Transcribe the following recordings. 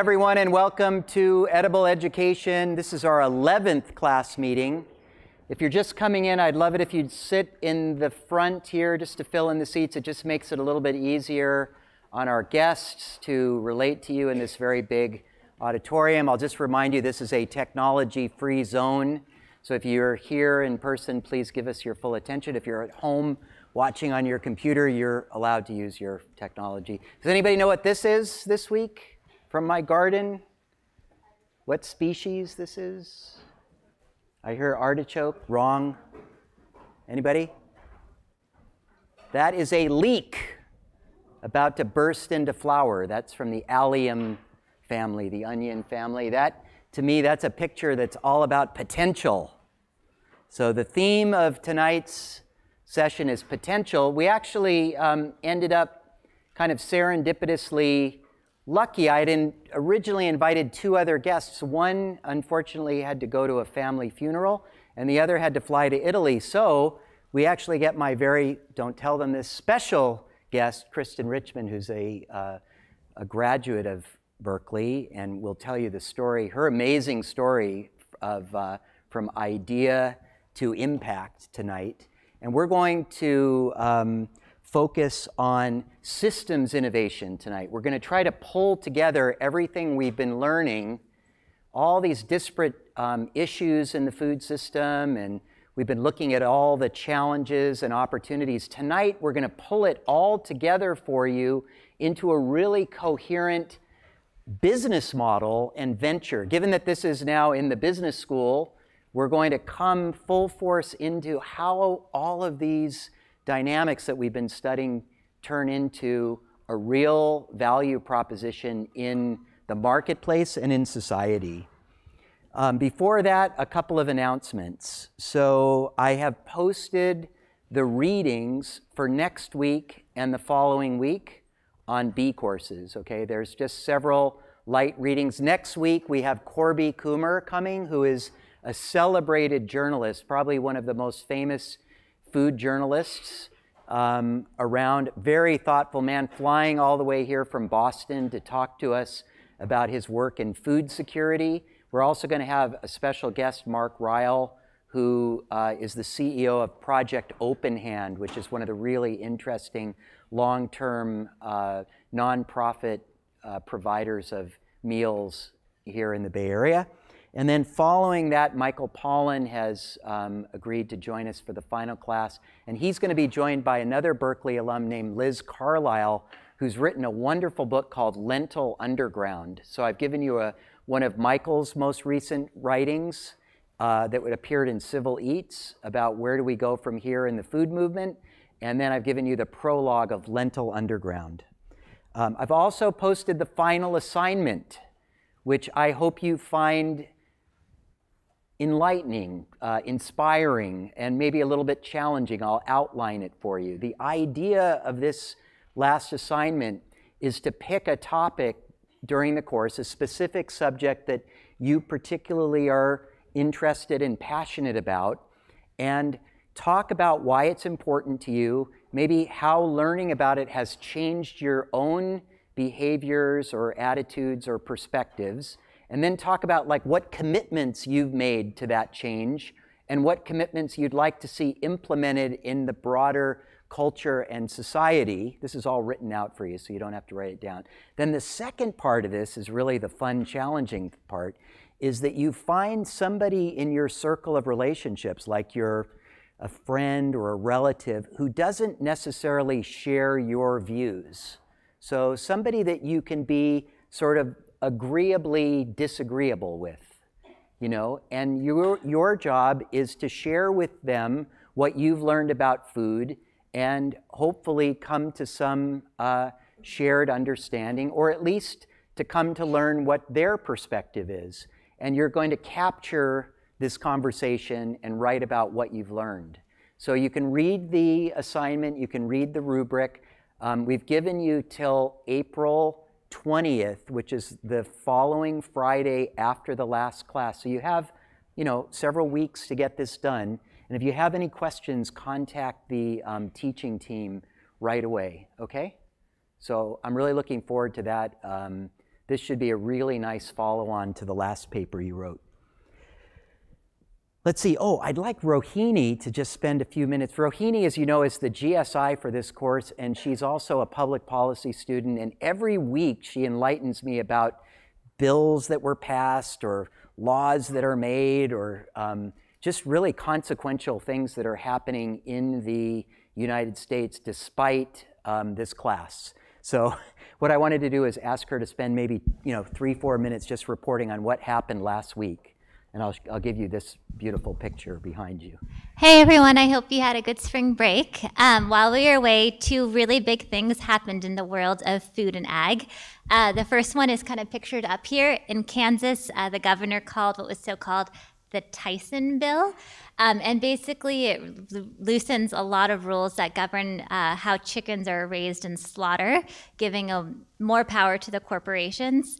everyone, and welcome to Edible Education. This is our 11th class meeting. If you're just coming in, I'd love it if you'd sit in the front here just to fill in the seats. It just makes it a little bit easier on our guests to relate to you in this very big auditorium. I'll just remind you this is a technology free zone. So if you're here in person, please give us your full attention. If you're at home watching on your computer, you're allowed to use your technology. Does anybody know what this is this week? From my garden? What species this is? I hear artichoke. Wrong. Anybody? That is a leek about to burst into flower. That's from the allium family, the onion family. That, to me, that's a picture that's all about potential. So the theme of tonight's session is potential. We actually um, ended up kind of serendipitously lucky. I had originally invited two other guests. One, unfortunately, had to go to a family funeral, and the other had to fly to Italy. So we actually get my very, don't tell them this, special guest, Kristin Richmond, who's a, uh, a graduate of Berkeley, and will tell you the story, her amazing story of uh, from idea to impact tonight. And we're going to um, focus on systems innovation tonight. We're going to try to pull together everything we've been learning, all these disparate um, issues in the food system, and we've been looking at all the challenges and opportunities. Tonight, we're going to pull it all together for you into a really coherent business model and venture. Given that this is now in the business school, we're going to come full force into how all of these dynamics that we've been studying turn into a real value proposition in the marketplace and in society. Um, before that, a couple of announcements. So I have posted the readings for next week and the following week on bCourses. Okay, there's just several light readings. Next week we have Corby Kummer coming, who is a celebrated journalist, probably one of the most famous food journalists um, around. Very thoughtful man, flying all the way here from Boston to talk to us about his work in food security. We're also going to have a special guest, Mark Ryle, who uh, is the CEO of Project Open Hand, which is one of the really interesting long term uh, nonprofit uh, providers of meals here in the Bay Area. And then following that, Michael Pollan has um, agreed to join us for the final class. And he's going to be joined by another Berkeley alum named Liz Carlisle, who's written a wonderful book called Lentil Underground. So I've given you a, one of Michael's most recent writings uh, that appeared in Civil Eats about where do we go from here in the food movement. And then I've given you the prologue of Lentil Underground. Um, I've also posted the final assignment, which I hope you find enlightening, uh, inspiring, and maybe a little bit challenging. I'll outline it for you. The idea of this last assignment is to pick a topic during the course, a specific subject that you particularly are interested and passionate about, and talk about why it's important to you, maybe how learning about it has changed your own behaviors or attitudes or perspectives and then talk about like what commitments you've made to that change and what commitments you'd like to see implemented in the broader culture and society. This is all written out for you, so you don't have to write it down. Then the second part of this is really the fun, challenging part, is that you find somebody in your circle of relationships, like your a friend or a relative, who doesn't necessarily share your views. So somebody that you can be sort of agreeably disagreeable with, you know, and your, your job is to share with them what you've learned about food and hopefully come to some uh, shared understanding or at least to come to learn what their perspective is. And you're going to capture this conversation and write about what you've learned. So you can read the assignment, you can read the rubric. Um, we've given you till April 20th, which is the following Friday after the last class. So you have, you know, several weeks to get this done. And if you have any questions, contact the um, teaching team right away, okay? So I'm really looking forward to that. Um, this should be a really nice follow on to the last paper you wrote. Let's see. Oh, I'd like Rohini to just spend a few minutes. Rohini, as you know, is the GSI for this course, and she's also a public policy student. And every week she enlightens me about bills that were passed or laws that are made or um, just really consequential things that are happening in the United States despite um, this class. So what I wanted to do is ask her to spend maybe you know three, four minutes just reporting on what happened last week. And I'll, I'll give you this beautiful picture behind you. Hey everyone, I hope you had a good spring break. Um, while we were away, two really big things happened in the world of food and ag. Uh, the first one is kind of pictured up here. In Kansas, uh, the governor called what was so called the Tyson Bill. Um, and basically, it loosens a lot of rules that govern uh, how chickens are raised and slaughter, giving a, more power to the corporations.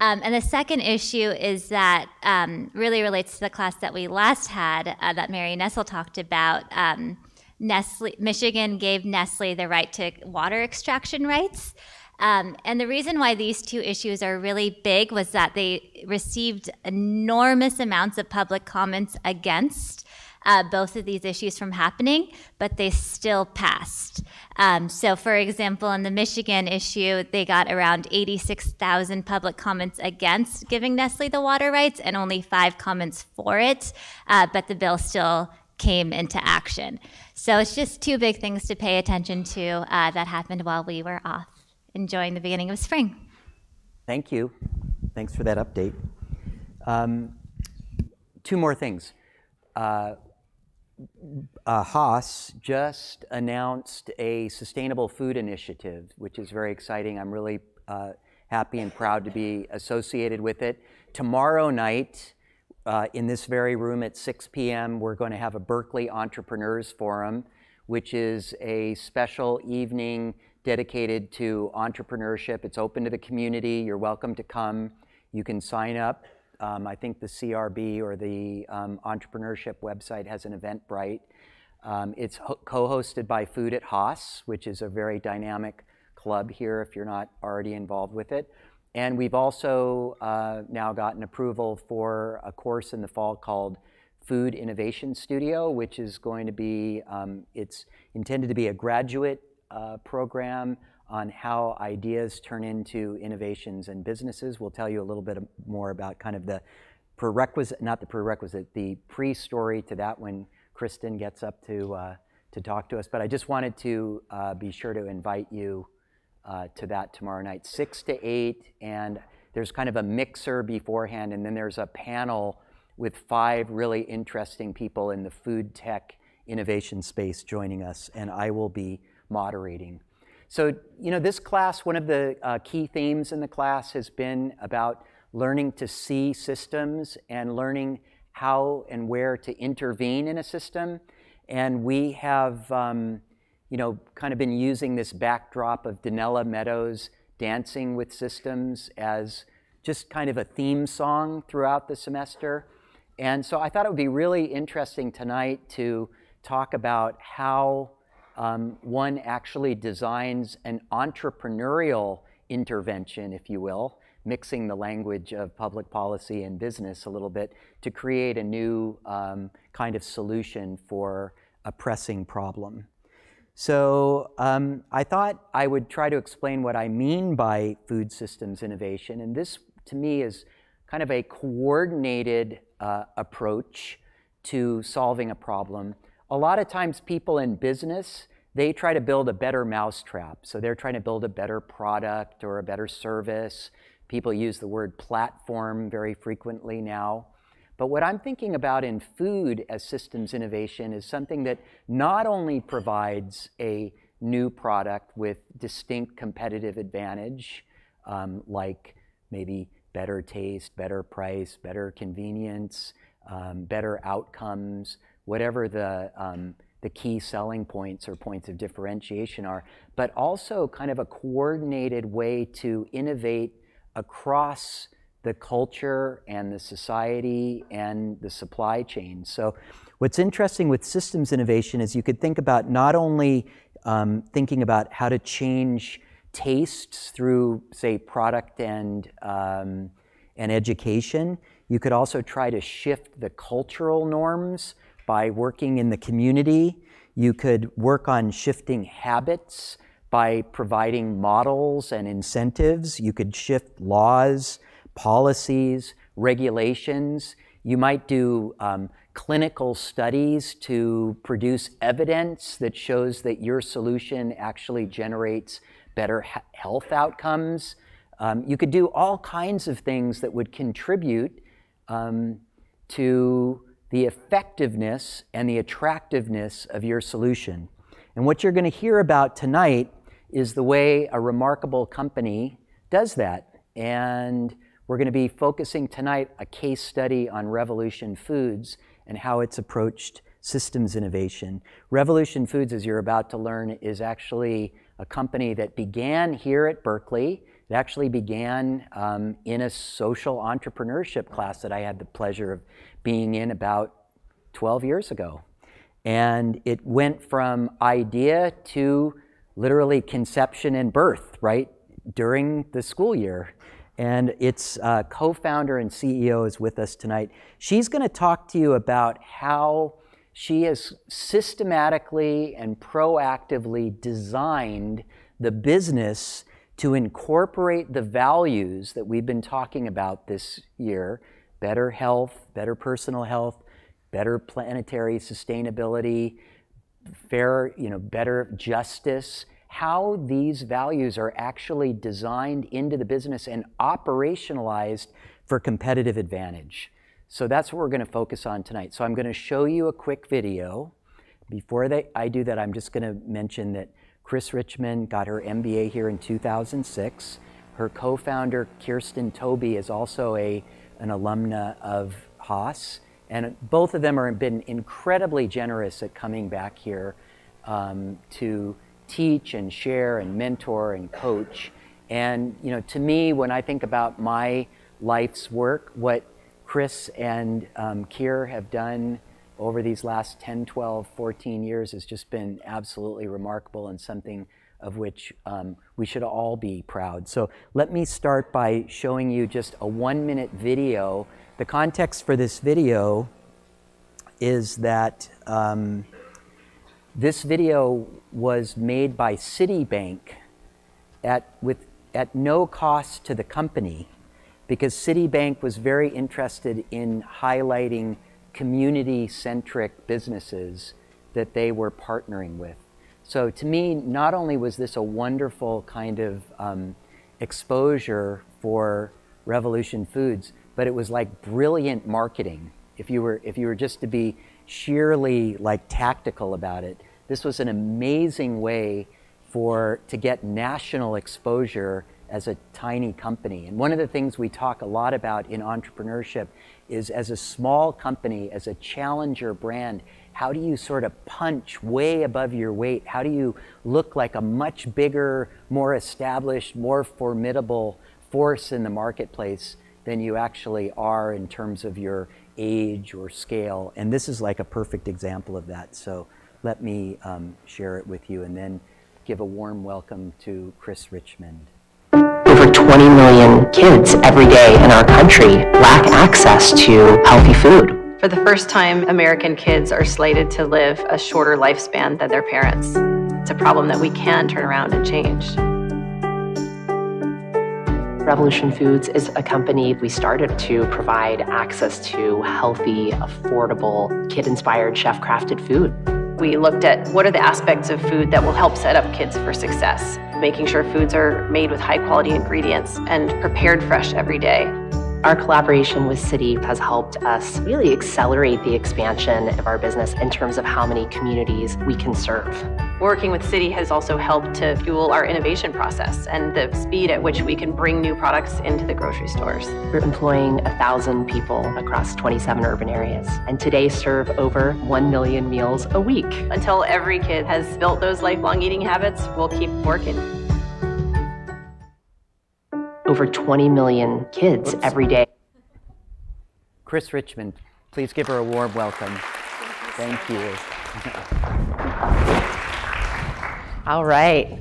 Um, and the second issue is that um, really relates to the class that we last had uh, that Mary Nessel talked about. Um, Nestle, Michigan gave Nestle the right to water extraction rights. Um, and the reason why these two issues are really big was that they received enormous amounts of public comments against uh, both of these issues from happening, but they still passed. Um, so, for example, in the Michigan issue, they got around 86,000 public comments against giving Nestle the water rights and only five comments for it, uh, but the bill still came into action. So, it's just two big things to pay attention to uh, that happened while we were off enjoying the beginning of spring. Thank you. Thanks for that update. Um, two more things. Uh, uh, Haas just announced a sustainable food initiative, which is very exciting. I'm really uh, happy and proud to be associated with it. Tomorrow night, uh, in this very room at 6 p.m., we're going to have a Berkeley Entrepreneurs Forum, which is a special evening dedicated to entrepreneurship. It's open to the community. You're welcome to come. You can sign up um, I think the CRB or the um, entrepreneurship website has an Eventbrite. Um, it's co-hosted by Food at Haas, which is a very dynamic club here if you're not already involved with it. And we've also uh, now gotten approval for a course in the fall called Food Innovation Studio, which is going to be, um, it's intended to be a graduate uh, program on how ideas turn into innovations and businesses. We'll tell you a little bit more about kind of the prerequisite, not the prerequisite, the pre-story to that when Kristin gets up to, uh, to talk to us. But I just wanted to uh, be sure to invite you uh, to that tomorrow night, 6 to 8. And there's kind of a mixer beforehand, and then there's a panel with five really interesting people in the food tech innovation space joining us. And I will be moderating. So, you know, this class, one of the uh, key themes in the class has been about learning to see systems and learning how and where to intervene in a system. And we have, um, you know, kind of been using this backdrop of Donella Meadows dancing with systems as just kind of a theme song throughout the semester. And so I thought it would be really interesting tonight to talk about how um, one actually designs an entrepreneurial intervention, if you will, mixing the language of public policy and business a little bit to create a new um, kind of solution for a pressing problem. So um, I thought I would try to explain what I mean by food systems innovation. And this, to me, is kind of a coordinated uh, approach to solving a problem a lot of times people in business, they try to build a better mousetrap. So they're trying to build a better product or a better service. People use the word platform very frequently now. But what I'm thinking about in food as systems innovation is something that not only provides a new product with distinct competitive advantage, um, like maybe better taste, better price, better convenience, um, better outcomes, whatever the, um, the key selling points or points of differentiation are, but also kind of a coordinated way to innovate across the culture and the society and the supply chain. So, what's interesting with systems innovation is you could think about not only um, thinking about how to change tastes through, say, product and, um, and education. You could also try to shift the cultural norms by working in the community. You could work on shifting habits by providing models and incentives. You could shift laws, policies, regulations. You might do um, clinical studies to produce evidence that shows that your solution actually generates better health outcomes. Um, you could do all kinds of things that would contribute um, to the effectiveness and the attractiveness of your solution. And what you're going to hear about tonight is the way a remarkable company does that. And we're going to be focusing tonight a case study on Revolution Foods and how it's approached systems innovation. Revolution Foods, as you're about to learn, is actually a company that began here at Berkeley it actually began um, in a social entrepreneurship class that I had the pleasure of being in about 12 years ago. And it went from idea to literally conception and birth, right, during the school year. And its uh, co founder and CEO is with us tonight. She's going to talk to you about how she has systematically and proactively designed the business to incorporate the values that we've been talking about this year better health, better personal health, better planetary sustainability, fair, you know, better justice, how these values are actually designed into the business and operationalized for competitive advantage. So that's what we're going to focus on tonight. So I'm going to show you a quick video. Before they, I do that, I'm just going to mention that Chris Richmond got her MBA here in 2006. Her co-founder, Kirsten Tobey, is also a, an alumna of Haas. And both of them have been incredibly generous at coming back here um, to teach and share and mentor and coach. And you know, to me, when I think about my life's work, what Chris and um, Kier have done over these last 10, 12, 14 years has just been absolutely remarkable and something of which um, we should all be proud. So let me start by showing you just a one minute video. The context for this video is that um, this video was made by Citibank at, with, at no cost to the company because Citibank was very interested in highlighting community centric businesses that they were partnering with. So to me, not only was this a wonderful kind of um, exposure for Revolution Foods, but it was like brilliant marketing. If you were, if you were just to be sheerly like tactical about it, this was an amazing way for to get national exposure as a tiny company. And one of the things we talk a lot about in entrepreneurship is as a small company, as a challenger brand, how do you sort of punch way above your weight? How do you look like a much bigger, more established, more formidable force in the marketplace than you actually are in terms of your age or scale? And this is like a perfect example of that. So let me um, share it with you and then give a warm welcome to Chris Richmond. Over 20 million kids every day in our country lack access to healthy food. For the first time, American kids are slated to live a shorter lifespan than their parents. It's a problem that we can turn around and change. Revolution Foods is a company we started to provide access to healthy, affordable, kid inspired, chef crafted food. We looked at what are the aspects of food that will help set up kids for success, making sure foods are made with high quality ingredients and prepared fresh every day. Our collaboration with Citi has helped us really accelerate the expansion of our business in terms of how many communities we can serve. Working with Citi has also helped to fuel our innovation process and the speed at which we can bring new products into the grocery stores. We're employing 1,000 people across 27 urban areas and today serve over 1 million meals a week. Until every kid has built those lifelong eating habits, we'll keep working over 20 million kids Oops. every day. Chris Richmond, please give her a warm welcome. Thank you. All right.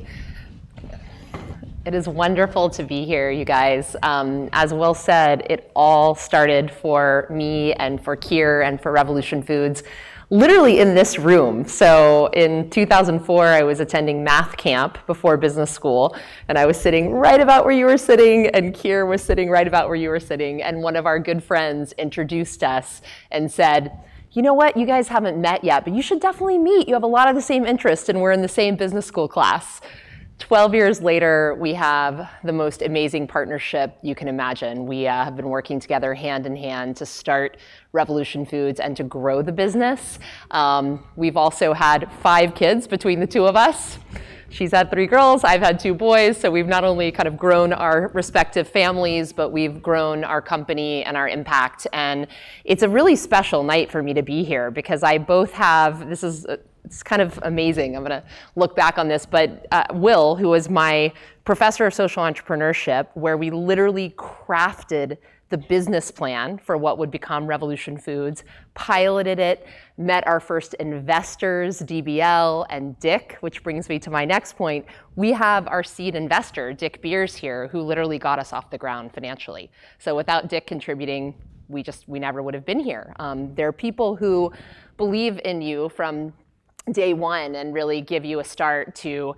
It is wonderful to be here, you guys. Um, as Will said, it all started for me and for Kier and for Revolution Foods literally in this room. So in 2004, I was attending math camp before business school, and I was sitting right about where you were sitting, and Keir was sitting right about where you were sitting, and one of our good friends introduced us and said, you know what, you guys haven't met yet, but you should definitely meet. You have a lot of the same interest, and we're in the same business school class. 12 years later, we have the most amazing partnership you can imagine. We uh, have been working together hand in hand to start Revolution Foods and to grow the business. Um, we've also had five kids between the two of us. She's had three girls, I've had two boys, so we've not only kind of grown our respective families, but we've grown our company and our impact. And it's a really special night for me to be here because I both have, this is it's kind of amazing. I'm going to look back on this, but uh, Will, who was my professor of social entrepreneurship, where we literally crafted the business plan for what would become Revolution Foods, piloted it, met our first investors, DBL and Dick, which brings me to my next point. We have our seed investor, Dick Beers here, who literally got us off the ground financially. So without Dick contributing, we just, we never would have been here. Um, there are people who believe in you from day one and really give you a start to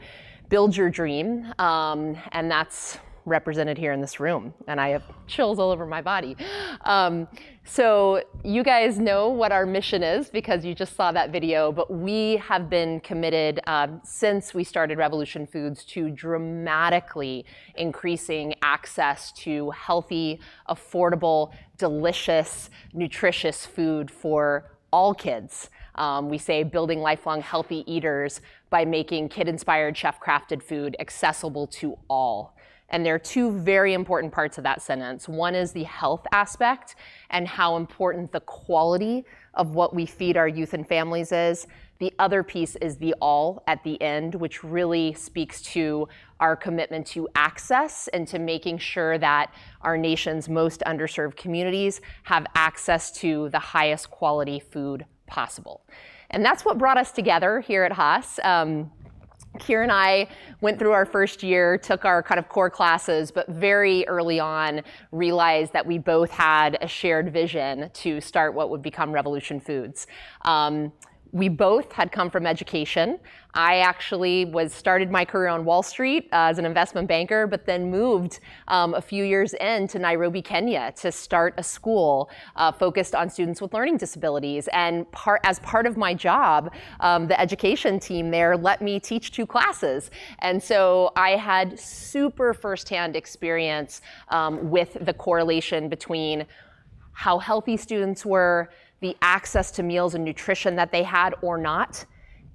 build your dream. Um, and that's represented here in this room. And I have chills all over my body. Um, so you guys know what our mission is because you just saw that video, but we have been committed um, since we started Revolution Foods to dramatically increasing access to healthy, affordable, delicious, nutritious food for all kids. Um, we say building lifelong healthy eaters by making kid-inspired chef-crafted food accessible to all. And there are two very important parts of that sentence. One is the health aspect and how important the quality of what we feed our youth and families is. The other piece is the all at the end, which really speaks to our commitment to access and to making sure that our nation's most underserved communities have access to the highest quality food possible. And that's what brought us together here at Haas. Um, Keir and I went through our first year, took our kind of core classes, but very early on realized that we both had a shared vision to start what would become Revolution Foods. Um, we both had come from education. I actually was started my career on Wall Street uh, as an investment banker, but then moved um, a few years in to Nairobi, Kenya, to start a school uh, focused on students with learning disabilities. And part, as part of my job, um, the education team there let me teach two classes, and so I had super firsthand experience um, with the correlation between how healthy students were the access to meals and nutrition that they had or not,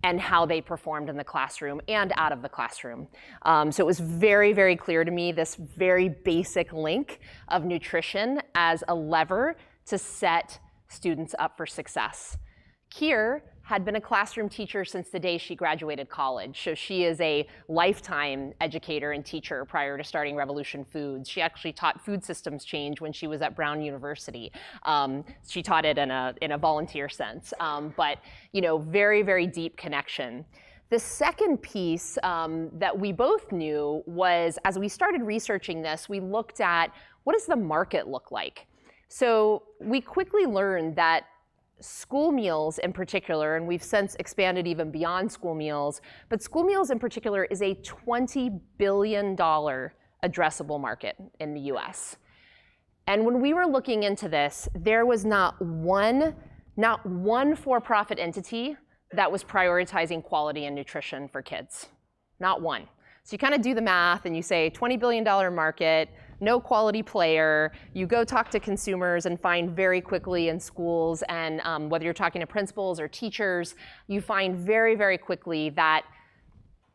and how they performed in the classroom and out of the classroom. Um, so it was very, very clear to me this very basic link of nutrition as a lever to set students up for success. Keir had been a classroom teacher since the day she graduated college. So she is a lifetime educator and teacher prior to starting Revolution Foods. She actually taught food systems change when she was at Brown University. Um, she taught it in a, in a volunteer sense, um, but you know, very, very deep connection. The second piece um, that we both knew was as we started researching this, we looked at what does the market look like? So we quickly learned that school meals in particular, and we've since expanded even beyond school meals, but school meals in particular is a $20 billion addressable market in the US. And when we were looking into this, there was not one, not one for-profit entity that was prioritizing quality and nutrition for kids. Not one. So you kind of do the math and you say $20 billion market, no quality player. You go talk to consumers and find very quickly in schools, and um, whether you're talking to principals or teachers, you find very, very quickly that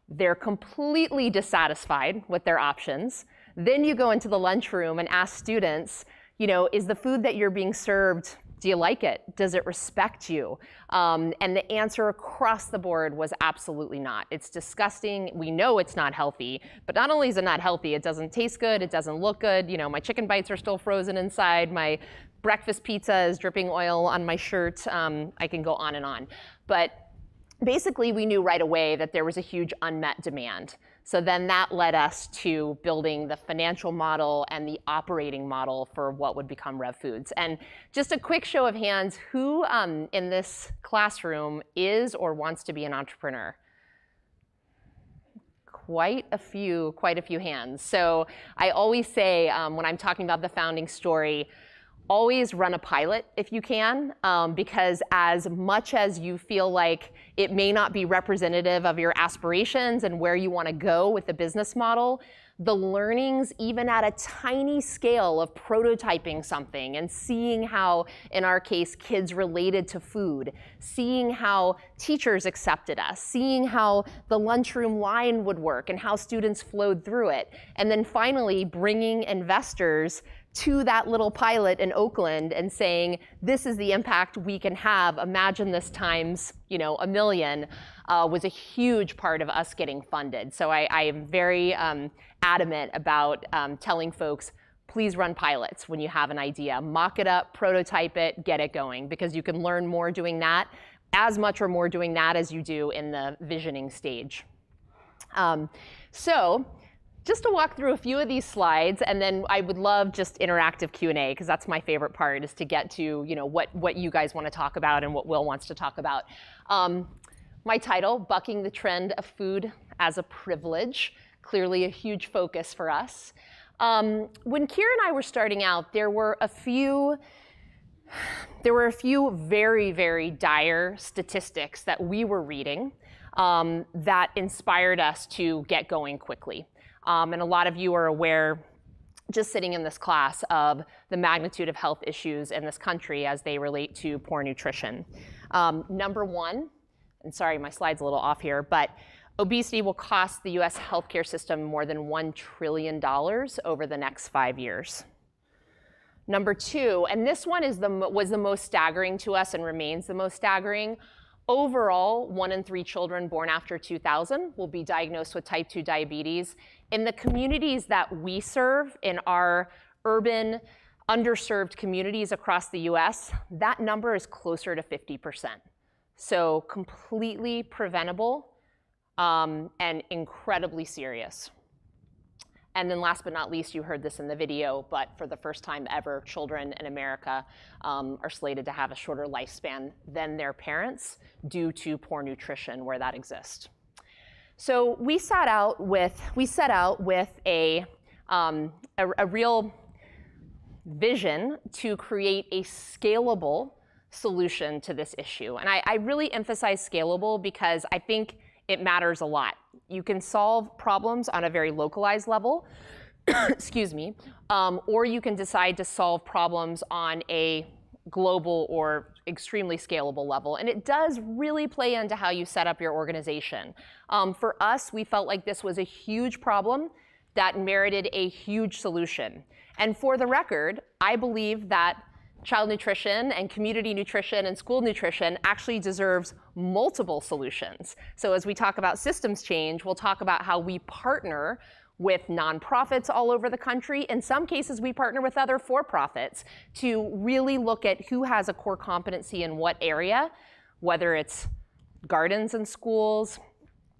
they're completely dissatisfied with their options. Then you go into the lunchroom and ask students, you know, is the food that you're being served do you like it? Does it respect you? Um, and the answer across the board was absolutely not. It's disgusting. We know it's not healthy, but not only is it not healthy, it doesn't taste good, it doesn't look good. You know, my chicken bites are still frozen inside. My breakfast pizza is dripping oil on my shirt. Um, I can go on and on. But basically, we knew right away that there was a huge unmet demand. So then that led us to building the financial model and the operating model for what would become Rev Foods. And just a quick show of hands, who um, in this classroom is or wants to be an entrepreneur? quite a few, quite a few hands. So I always say um, when I'm talking about the founding story, always run a pilot if you can, um, because as much as you feel like it may not be representative of your aspirations and where you want to go with the business model, the learnings, even at a tiny scale of prototyping something and seeing how, in our case, kids related to food, seeing how teachers accepted us, seeing how the lunchroom line would work and how students flowed through it, and then finally bringing investors to that little pilot in Oakland and saying, this is the impact we can have. Imagine this times, you know, a million, uh, was a huge part of us getting funded. So I, I am very um, adamant about um, telling folks, please run pilots when you have an idea. Mock it up, prototype it, get it going, because you can learn more doing that, as much or more doing that as you do in the visioning stage. Um, so just to walk through a few of these slides, and then I would love just interactive Q&A, because that's my favorite part, is to get to you know, what, what you guys want to talk about and what Will wants to talk about. Um, my title, Bucking the Trend of Food as a Privilege, clearly a huge focus for us. Um, when Kira and I were starting out, there were a few there were a few very, very dire statistics that we were reading um, that inspired us to get going quickly. Um, and a lot of you are aware, just sitting in this class, of the magnitude of health issues in this country as they relate to poor nutrition. Um, number one, and sorry, my slide's a little off here, but obesity will cost the US healthcare system more than $1 trillion over the next five years. Number two, and this one is the, was the most staggering to us and remains the most staggering, Overall, one in three children born after 2000 will be diagnosed with type 2 diabetes. In the communities that we serve, in our urban, underserved communities across the US, that number is closer to 50%. So completely preventable um, and incredibly serious. And then last but not least, you heard this in the video, but for the first time ever, children in America um, are slated to have a shorter lifespan than their parents due to poor nutrition where that exists. So we set out with, we set out with a, um, a, a real vision to create a scalable solution to this issue. And I, I really emphasize scalable because I think it matters a lot. You can solve problems on a very localized level, excuse me, um, or you can decide to solve problems on a global or extremely scalable level. And it does really play into how you set up your organization. Um, for us, we felt like this was a huge problem that merited a huge solution. And for the record, I believe that child nutrition and community nutrition and school nutrition actually deserves multiple solutions. So as we talk about systems change, we'll talk about how we partner with nonprofits all over the country. In some cases, we partner with other for-profits to really look at who has a core competency in what area, whether it's gardens and schools,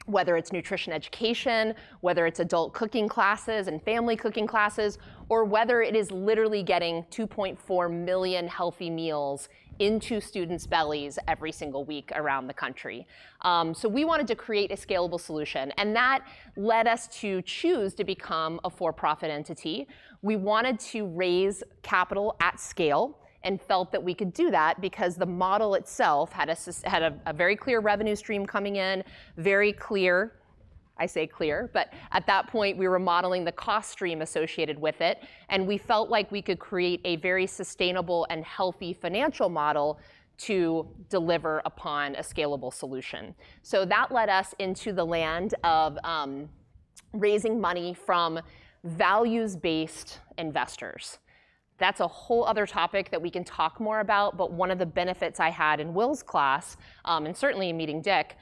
whether it's nutrition education, whether it's adult cooking classes and family cooking classes, or whether it is literally getting 2.4 million healthy meals into students' bellies every single week around the country. Um, so we wanted to create a scalable solution, and that led us to choose to become a for-profit entity. We wanted to raise capital at scale and felt that we could do that because the model itself had a, had a, a very clear revenue stream coming in, very clear I say clear, but at that point we were modeling the cost stream associated with it, and we felt like we could create a very sustainable and healthy financial model to deliver upon a scalable solution. So that led us into the land of um, raising money from values-based investors. That's a whole other topic that we can talk more about, but one of the benefits I had in Will's class, um, and certainly in meeting Dick,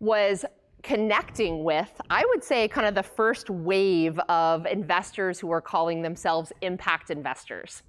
was connecting with, I would say, kind of the first wave of investors who are calling themselves impact investors.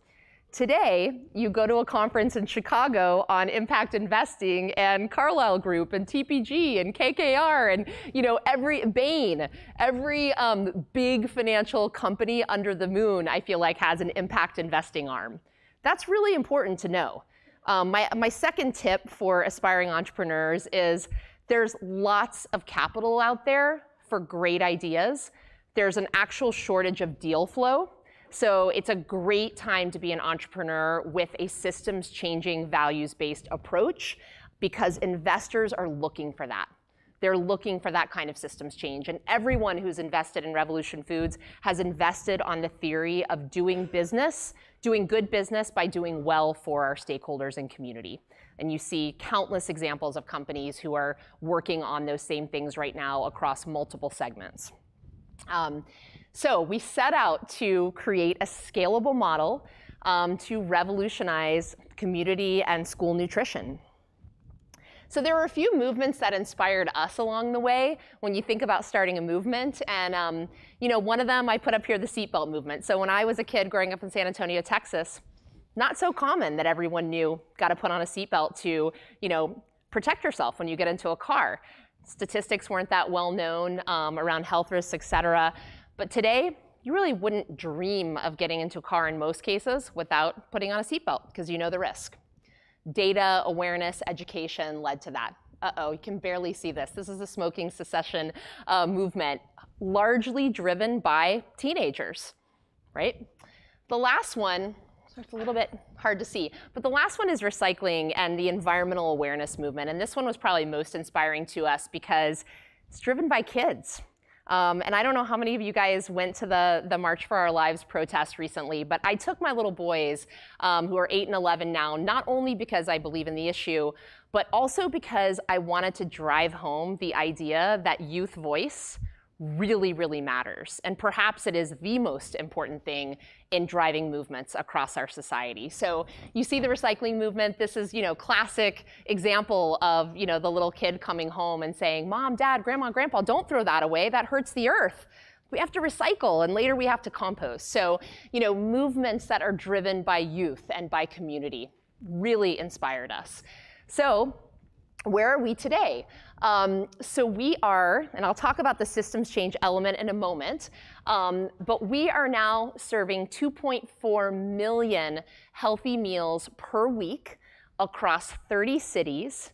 Today, you go to a conference in Chicago on impact investing and Carlyle Group and TPG and KKR and you know every Bain, every um, big financial company under the moon, I feel like has an impact investing arm. That's really important to know. Um, my, my second tip for aspiring entrepreneurs is there's lots of capital out there for great ideas. There's an actual shortage of deal flow. So it's a great time to be an entrepreneur with a systems changing, values based approach because investors are looking for that. They're looking for that kind of systems change. And everyone who's invested in Revolution Foods has invested on the theory of doing business, doing good business by doing well for our stakeholders and community. And you see countless examples of companies who are working on those same things right now across multiple segments. Um, so we set out to create a scalable model um, to revolutionize community and school nutrition. So there were a few movements that inspired us along the way when you think about starting a movement. And um, you know, one of them I put up here, the seatbelt movement. So when I was a kid growing up in San Antonio, Texas, not so common that everyone knew got to put on a seatbelt to, you know, protect yourself when you get into a car. Statistics weren't that well known um, around health risks, et cetera. But today, you really wouldn't dream of getting into a car in most cases without putting on a seatbelt because you know the risk. Data, awareness, education led to that. Uh-oh, you can barely see this. This is a smoking cessation uh, movement, largely driven by teenagers, right? The last one, it's a little bit hard to see, but the last one is recycling and the environmental awareness movement. And this one was probably most inspiring to us because it's driven by kids. Um, and I don't know how many of you guys went to the, the March for Our Lives protest recently, but I took my little boys, um, who are 8 and 11 now, not only because I believe in the issue, but also because I wanted to drive home the idea that youth voice really, really matters. And perhaps it is the most important thing in driving movements across our society. So you see the recycling movement. This is, you know, classic example of, you know, the little kid coming home and saying, Mom, Dad, Grandma, Grandpa, don't throw that away. That hurts the earth. We have to recycle and later we have to compost. So, you know, movements that are driven by youth and by community really inspired us. So where are we today? Um, so we are, and I'll talk about the systems change element in a moment, um, but we are now serving 2.4 million healthy meals per week across 30 cities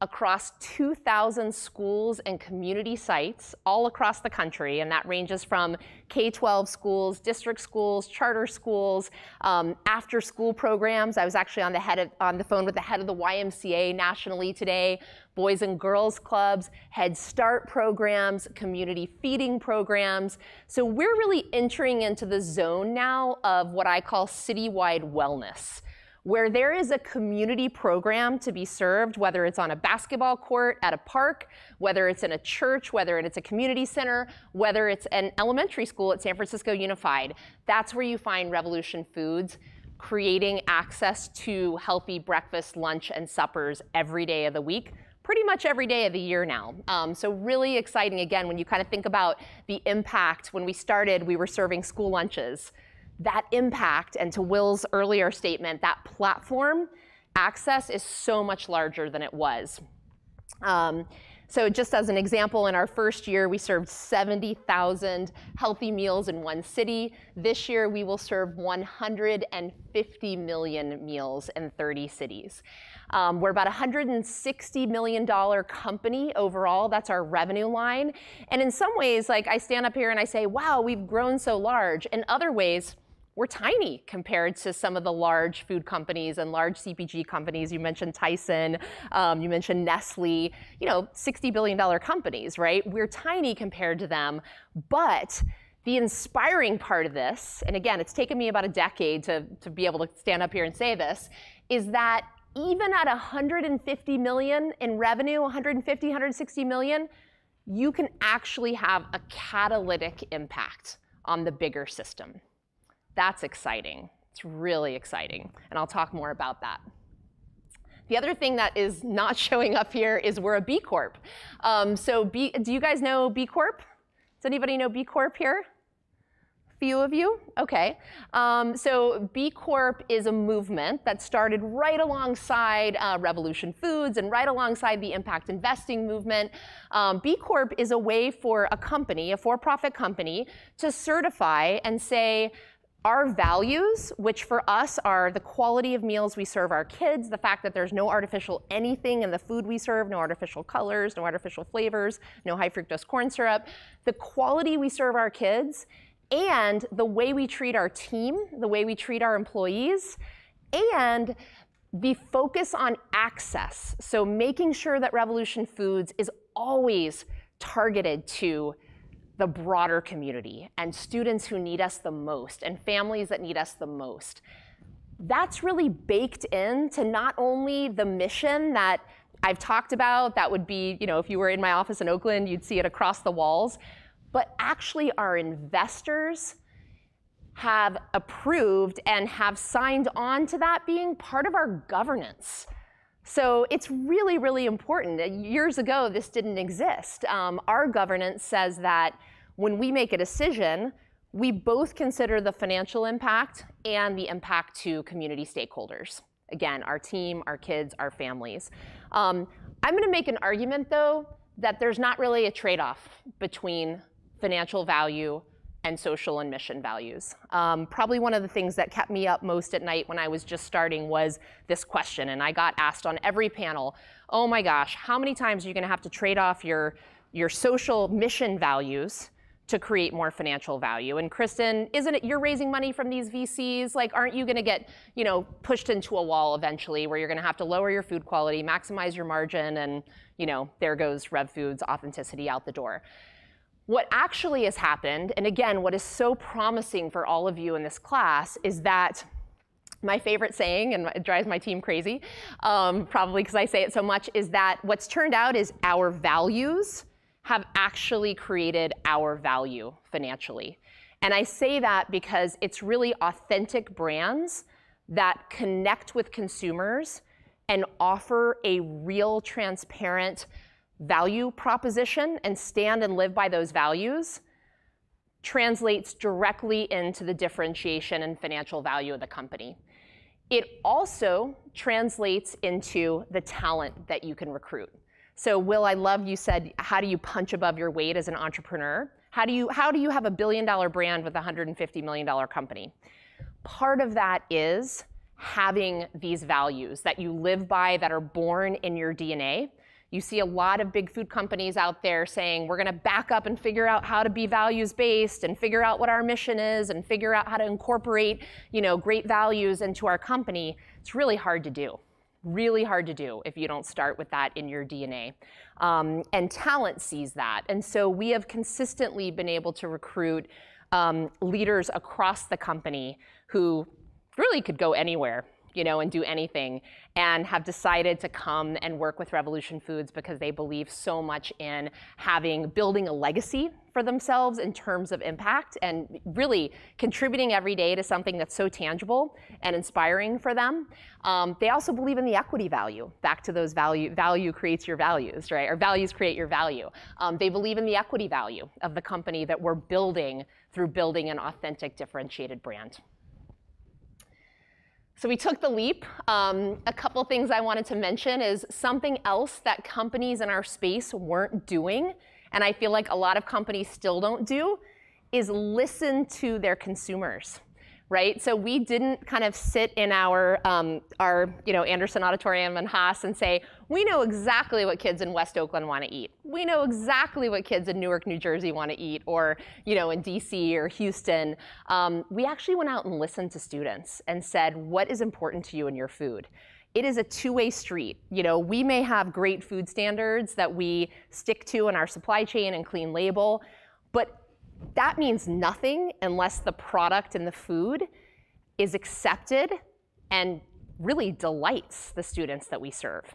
across 2,000 schools and community sites all across the country, and that ranges from K-12 schools, district schools, charter schools, um, after-school programs. I was actually on the head of, on the phone with the head of the YMCA nationally today. Boys and girls clubs, Head Start programs, community feeding programs. So we're really entering into the zone now of what I call citywide wellness where there is a community program to be served, whether it's on a basketball court at a park, whether it's in a church, whether it's a community center, whether it's an elementary school at San Francisco Unified. That's where you find Revolution Foods creating access to healthy breakfast, lunch, and suppers every day of the week pretty much every day of the year now. Um, so really exciting again when you kind of think about the impact. When we started, we were serving school lunches that impact, and to Will's earlier statement, that platform access is so much larger than it was. Um, so just as an example, in our first year, we served 70,000 healthy meals in one city. This year, we will serve 150 million meals in 30 cities. Um, we're about a $160 million company overall. That's our revenue line. And in some ways, like I stand up here and I say, wow, we've grown so large. In other ways, we're tiny compared to some of the large food companies and large CPG companies. You mentioned Tyson, um, you mentioned Nestle, you know, $60 billion companies, right? We're tiny compared to them, but the inspiring part of this, and again, it's taken me about a decade to, to be able to stand up here and say this, is that even at 150 million in revenue, 150, 160 million, you can actually have a catalytic impact on the bigger system. That's exciting. It's really exciting. And I'll talk more about that. The other thing that is not showing up here is we're a B Corp. Um, so B, do you guys know B Corp? Does anybody know B Corp here? few of you. Okay. Um, so B Corp is a movement that started right alongside uh, Revolution Foods and right alongside the impact investing movement. Um, B Corp is a way for a company, a for-profit company, to certify and say, our values, which for us are the quality of meals we serve our kids, the fact that there's no artificial anything in the food we serve, no artificial colors, no artificial flavors, no high fructose corn syrup, the quality we serve our kids, and the way we treat our team, the way we treat our employees, and the focus on access. So making sure that Revolution Foods is always targeted to the broader community and students who need us the most and families that need us the most. That's really baked into not only the mission that I've talked about, that would be, you know, if you were in my office in Oakland, you'd see it across the walls, but actually our investors have approved and have signed on to that being part of our governance. So it's really, really important. Years ago, this didn't exist. Um, our governance says that when we make a decision, we both consider the financial impact and the impact to community stakeholders. Again, our team, our kids, our families. Um, I'm going to make an argument, though, that there's not really a trade off between financial value and social and mission values. Um, probably one of the things that kept me up most at night when I was just starting was this question, and I got asked on every panel, oh my gosh, how many times are you gonna have to trade off your, your social mission values to create more financial value. And Kristin, isn't it you're raising money from these VCs? Like, aren't you going to get, you know, pushed into a wall eventually where you're going to have to lower your food quality, maximize your margin, and, you know, there goes Rev Foods authenticity out the door. What actually has happened, and again, what is so promising for all of you in this class is that my favorite saying, and it drives my team crazy, um, probably because I say it so much, is that what's turned out is our values have actually created our value financially. And I say that because it's really authentic brands that connect with consumers and offer a real, transparent, value proposition and stand and live by those values translates directly into the differentiation and financial value of the company. It also translates into the talent that you can recruit. So Will, I love you said, how do you punch above your weight as an entrepreneur? How do you, how do you have a billion dollar brand with a $150 million company? Part of that is having these values that you live by that are born in your DNA you see a lot of big food companies out there saying, we're going to back up and figure out how to be values based and figure out what our mission is and figure out how to incorporate, you know, great values into our company. It's really hard to do. Really hard to do if you don't start with that in your DNA. Um, and talent sees that. And so we have consistently been able to recruit um, leaders across the company who really could go anywhere you know, and do anything, and have decided to come and work with Revolution Foods because they believe so much in having, building a legacy for themselves in terms of impact and really contributing every day to something that's so tangible and inspiring for them. Um, they also believe in the equity value, back to those value, value creates your values, right? Or values create your value. Um, they believe in the equity value of the company that we're building through building an authentic, differentiated brand. So we took the leap. Um, a couple things I wanted to mention is something else that companies in our space weren't doing, and I feel like a lot of companies still don't do, is listen to their consumers right? So we didn't kind of sit in our, um, our you know, Anderson Auditorium and Haas and say, we know exactly what kids in West Oakland want to eat. We know exactly what kids in Newark, New Jersey want to eat, or you know, in DC or Houston. Um, we actually went out and listened to students and said, what is important to you in your food? it is a two-way street. You know, we may have great food standards that we stick to in our supply chain and clean label, but that means nothing unless the product and the food is accepted and really delights the students that we serve.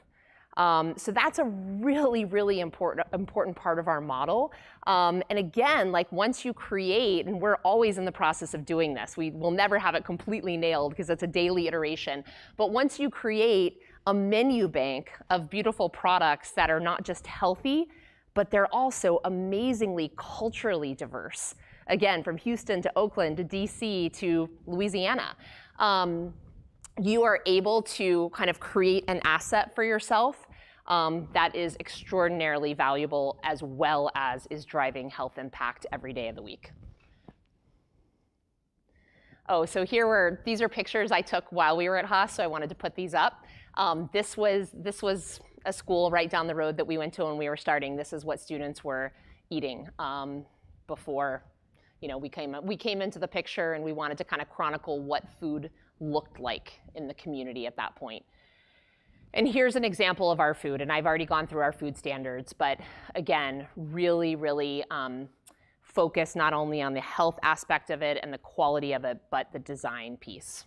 Um, so that's a really, really important, important part of our model. Um, and again, like once you create, and we're always in the process of doing this, we will never have it completely nailed because it's a daily iteration. But once you create a menu bank of beautiful products that are not just healthy, but they're also amazingly culturally diverse. again, from Houston to Oakland to DC to Louisiana. Um, you are able to kind of create an asset for yourself um, that is extraordinarily valuable as well as is driving health impact every day of the week. Oh, so here were, these are pictures I took while we were at Haas, so I wanted to put these up. Um, this, was, this was a school right down the road that we went to when we were starting. This is what students were eating um, before you know, we came, we came into the picture and we wanted to kind of chronicle what food looked like in the community at that point. And here's an example of our food, and I've already gone through our food standards, but again, really, really um, focus not only on the health aspect of it and the quality of it, but the design piece.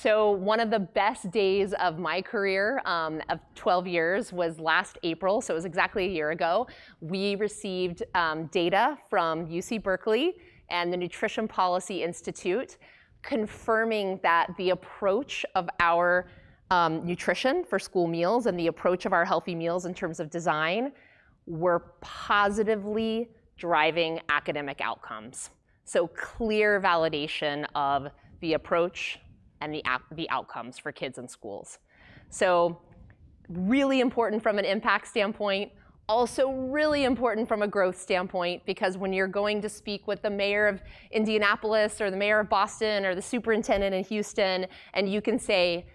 So one of the best days of my career um, of 12 years was last April, so it was exactly a year ago. We received um, data from UC Berkeley and the Nutrition Policy Institute confirming that the approach of our um, nutrition for school meals and the approach of our healthy meals in terms of design were positively driving academic outcomes. So clear validation of the approach and the, the outcomes for kids in schools. So really important from an impact standpoint, also really important from a growth standpoint because when you're going to speak with the mayor of Indianapolis or the mayor of Boston or the superintendent in Houston and you can say,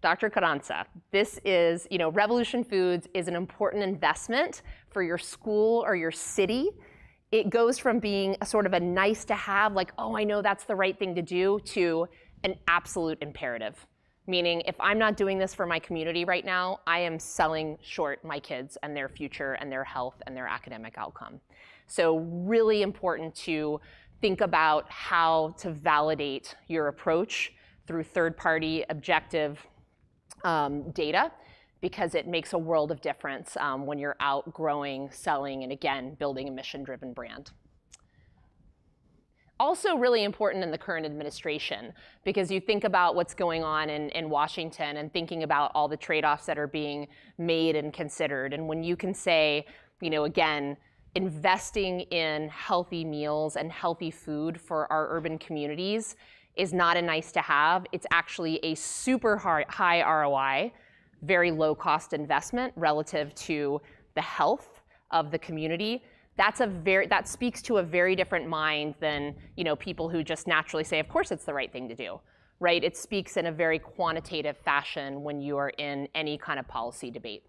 Dr. Carranza, this is, you know, Revolution Foods is an important investment for your school or your city. It goes from being a sort of a nice to have, like, oh, I know that's the right thing to do, to an absolute imperative. Meaning, if I'm not doing this for my community right now, I am selling short my kids and their future and their health and their academic outcome. So, really important to think about how to validate your approach through third party objective um, data because it makes a world of difference um, when you're out growing, selling, and again, building a mission driven brand. Also, really important in the current administration because you think about what's going on in, in Washington and thinking about all the trade offs that are being made and considered. And when you can say, you know, again, investing in healthy meals and healthy food for our urban communities is not a nice to have. It's actually a super high ROI, very low cost investment relative to the health of the community. That's a very that speaks to a very different mind than you know people who just naturally say, of course it's the right thing to do. Right? It speaks in a very quantitative fashion when you are in any kind of policy debate.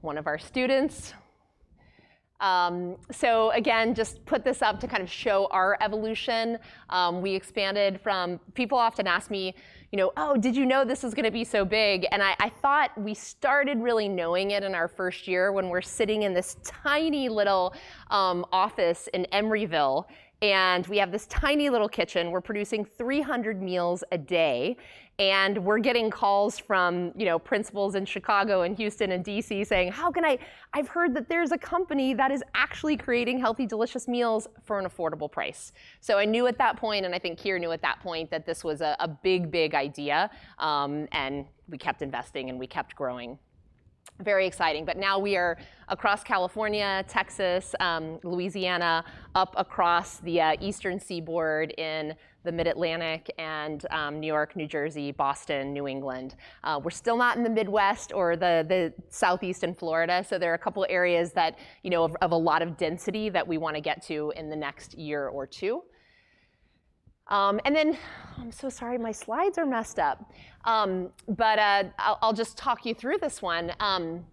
One of our students um, so again, just put this up to kind of show our evolution. Um, we expanded from, people often ask me, you know, oh, did you know this was going to be so big? And I, I, thought we started really knowing it in our first year when we're sitting in this tiny little um, office in Emeryville and we have this tiny little kitchen. We're producing 300 meals a day, and we're getting calls from you know principals in Chicago and Houston and DC saying, "How can I? I've heard that there's a company that is actually creating healthy, delicious meals for an affordable price." So I knew at that point, and I think Kirsten knew at that point that this was a, a big, big idea, um, and we kept investing and we kept growing very exciting. But now we are across California, Texas, um, Louisiana, up across the uh, eastern seaboard in the Mid Atlantic and um, New York, New Jersey, Boston, New England. Uh, we're still not in the Midwest or the, the Southeast in Florida, so there are a couple areas that, you know, of, of a lot of density that we want to get to in the next year or two. Um, and then, I'm so sorry, my slides are messed up. Um, but uh, I'll, I'll, just talk you through this one. Um,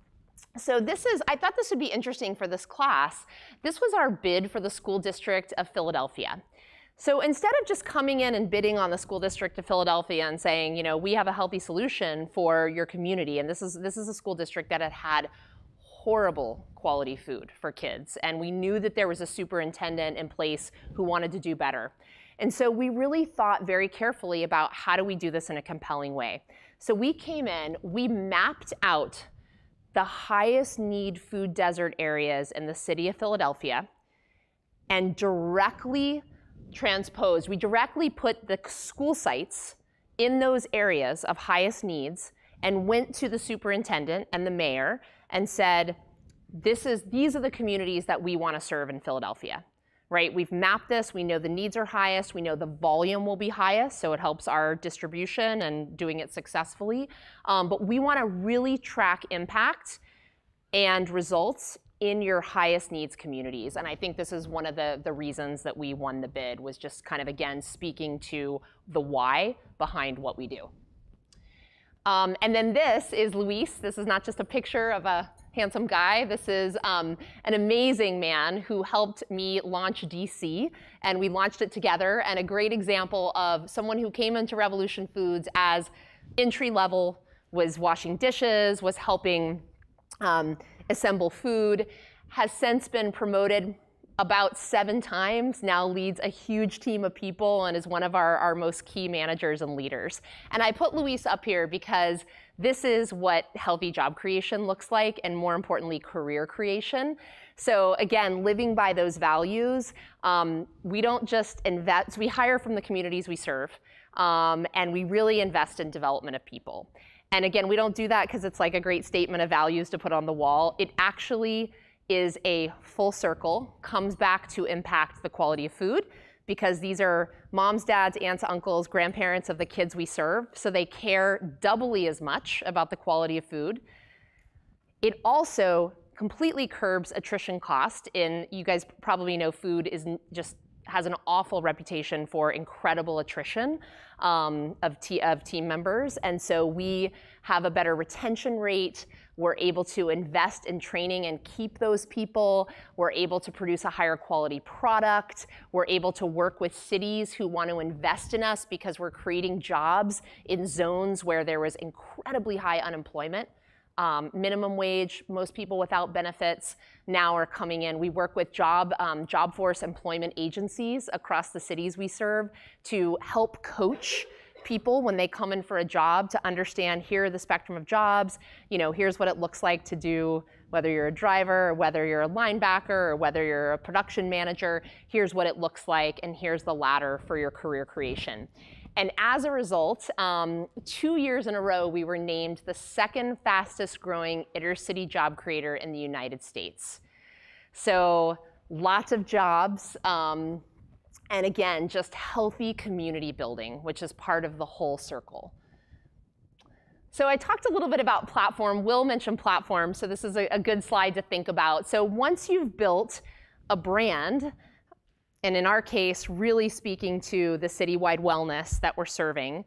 so this is, I thought this would be interesting for this class. This was our bid for the school district of Philadelphia. So instead of just coming in and bidding on the school district of Philadelphia and saying, you know, we have a healthy solution for your community, and this is this is a school district that had had horrible quality food for kids, and we knew that there was a superintendent in place who wanted to do better. And so we really thought very carefully about how do we do this in a compelling way. So we came in, we mapped out the highest need food desert areas in the city of Philadelphia and directly transposed, we directly put the school sites in those areas of highest needs and went to the superintendent and the mayor and said, this is, these are the communities that we want to serve in Philadelphia right? We've mapped this, we know the needs are highest, we know the volume will be highest, so it helps our distribution and doing it successfully. Um, but we wanna really track impact and results in your highest needs communities. And I think this is one of the, the reasons that we won the bid was just kind of, again, speaking to the why behind what we do. Um, and then this is Luis. This is not just a picture of a handsome guy. This is um, an amazing man who helped me launch DC, and we launched it together. And a great example of someone who came into Revolution Foods as entry level, was washing dishes, was helping um, assemble food, has since been promoted about seven times, now leads a huge team of people and is one of our, our most key managers and leaders. And I put Luis up here because this is what healthy job creation looks like, and more importantly, career creation. So again, living by those values, um, we don't just invest, we hire from the communities we serve, um, and we really invest in development of people. And again, we don't do that because it's like a great statement of values to put on the wall. It actually is a full circle, comes back to impact the quality of food because these are moms, dads, aunts, uncles, grandparents of the kids we serve, so they care doubly as much about the quality of food. It also completely curbs attrition cost in you guys probably know food is just has an awful reputation for incredible attrition um, of, of team members. And so we have a better retention rate. We're able to invest in training and keep those people. We're able to produce a higher quality product. We're able to work with cities who want to invest in us because we're creating jobs in zones where there was incredibly high unemployment um, minimum wage. Most people without benefits now are coming in. We work with job, um, job force employment agencies across the cities we serve to help coach people when they come in for a job to understand here are the spectrum of jobs you know here's what it looks like to do whether you're a driver or whether you're a linebacker or whether you're a production manager here's what it looks like and here's the ladder for your career creation and as a result, um, two years in a row, we were named the second fastest growing intercity job creator in the United States. So lots of jobs. Um, and again, just healthy community building, which is part of the whole circle. So I talked a little bit about platform. Will mentioned platform, so this is a, a good slide to think about. So once you've built a brand, and in our case, really speaking to the citywide wellness that we're serving.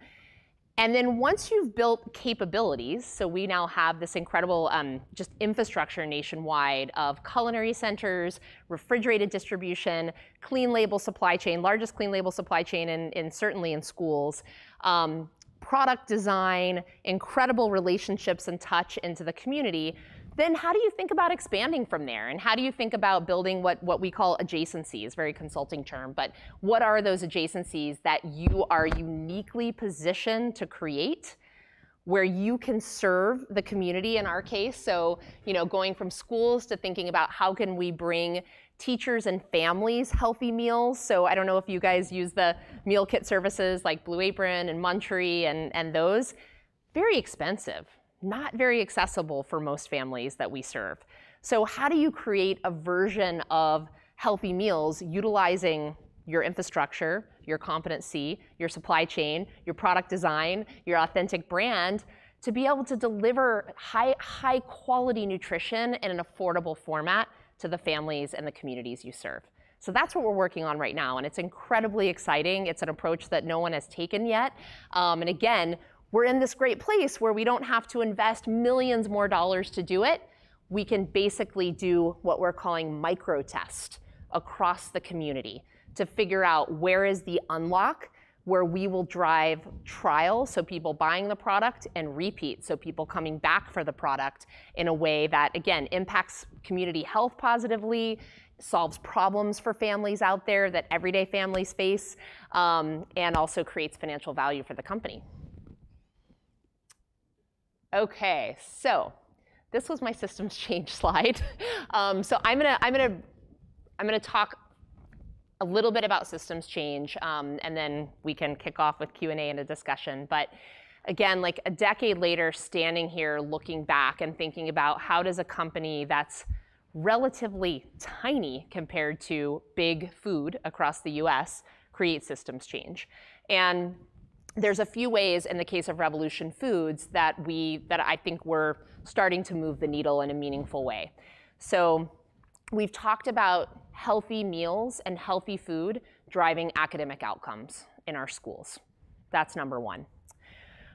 And then once you've built capabilities, so we now have this incredible um, just infrastructure nationwide of culinary centers, refrigerated distribution, clean label supply chain, largest clean label supply chain in, in certainly in schools, um, product design, incredible relationships and touch into the community then how do you think about expanding from there? And how do you think about building what, what we call adjacencies, very consulting term, but what are those adjacencies that you are uniquely positioned to create where you can serve the community in our case? So, you know, going from schools to thinking about how can we bring teachers and families healthy meals. So I don't know if you guys use the meal kit services like Blue Apron and Munchery and, and those. Very expensive, not very accessible for most families that we serve. So how do you create a version of healthy meals utilizing your infrastructure, your competency, your supply chain, your product design, your authentic brand to be able to deliver high, high quality nutrition in an affordable format to the families and the communities you serve. So that's what we're working on right now, and it's incredibly exciting. It's an approach that no one has taken yet. Um, and again, we're in this great place where we don't have to invest millions more dollars to do it. We can basically do what we're calling micro test across the community to figure out where is the unlock where we will drive trial, so people buying the product, and repeat, so people coming back for the product in a way that, again, impacts community health positively, solves problems for families out there that everyday families face, um, and also creates financial value for the company. Okay, so this was my systems change slide. Um, so I'm gonna I'm gonna I'm gonna talk a little bit about systems change, um, and then we can kick off with Q and A and a discussion. But again, like a decade later, standing here looking back and thinking about how does a company that's relatively tiny compared to big food across the US, create systems change. And there's a few ways in the case of Revolution Foods that we that I think we're starting to move the needle in a meaningful way. So we've talked about healthy meals and healthy food driving academic outcomes in our schools. That's number 1.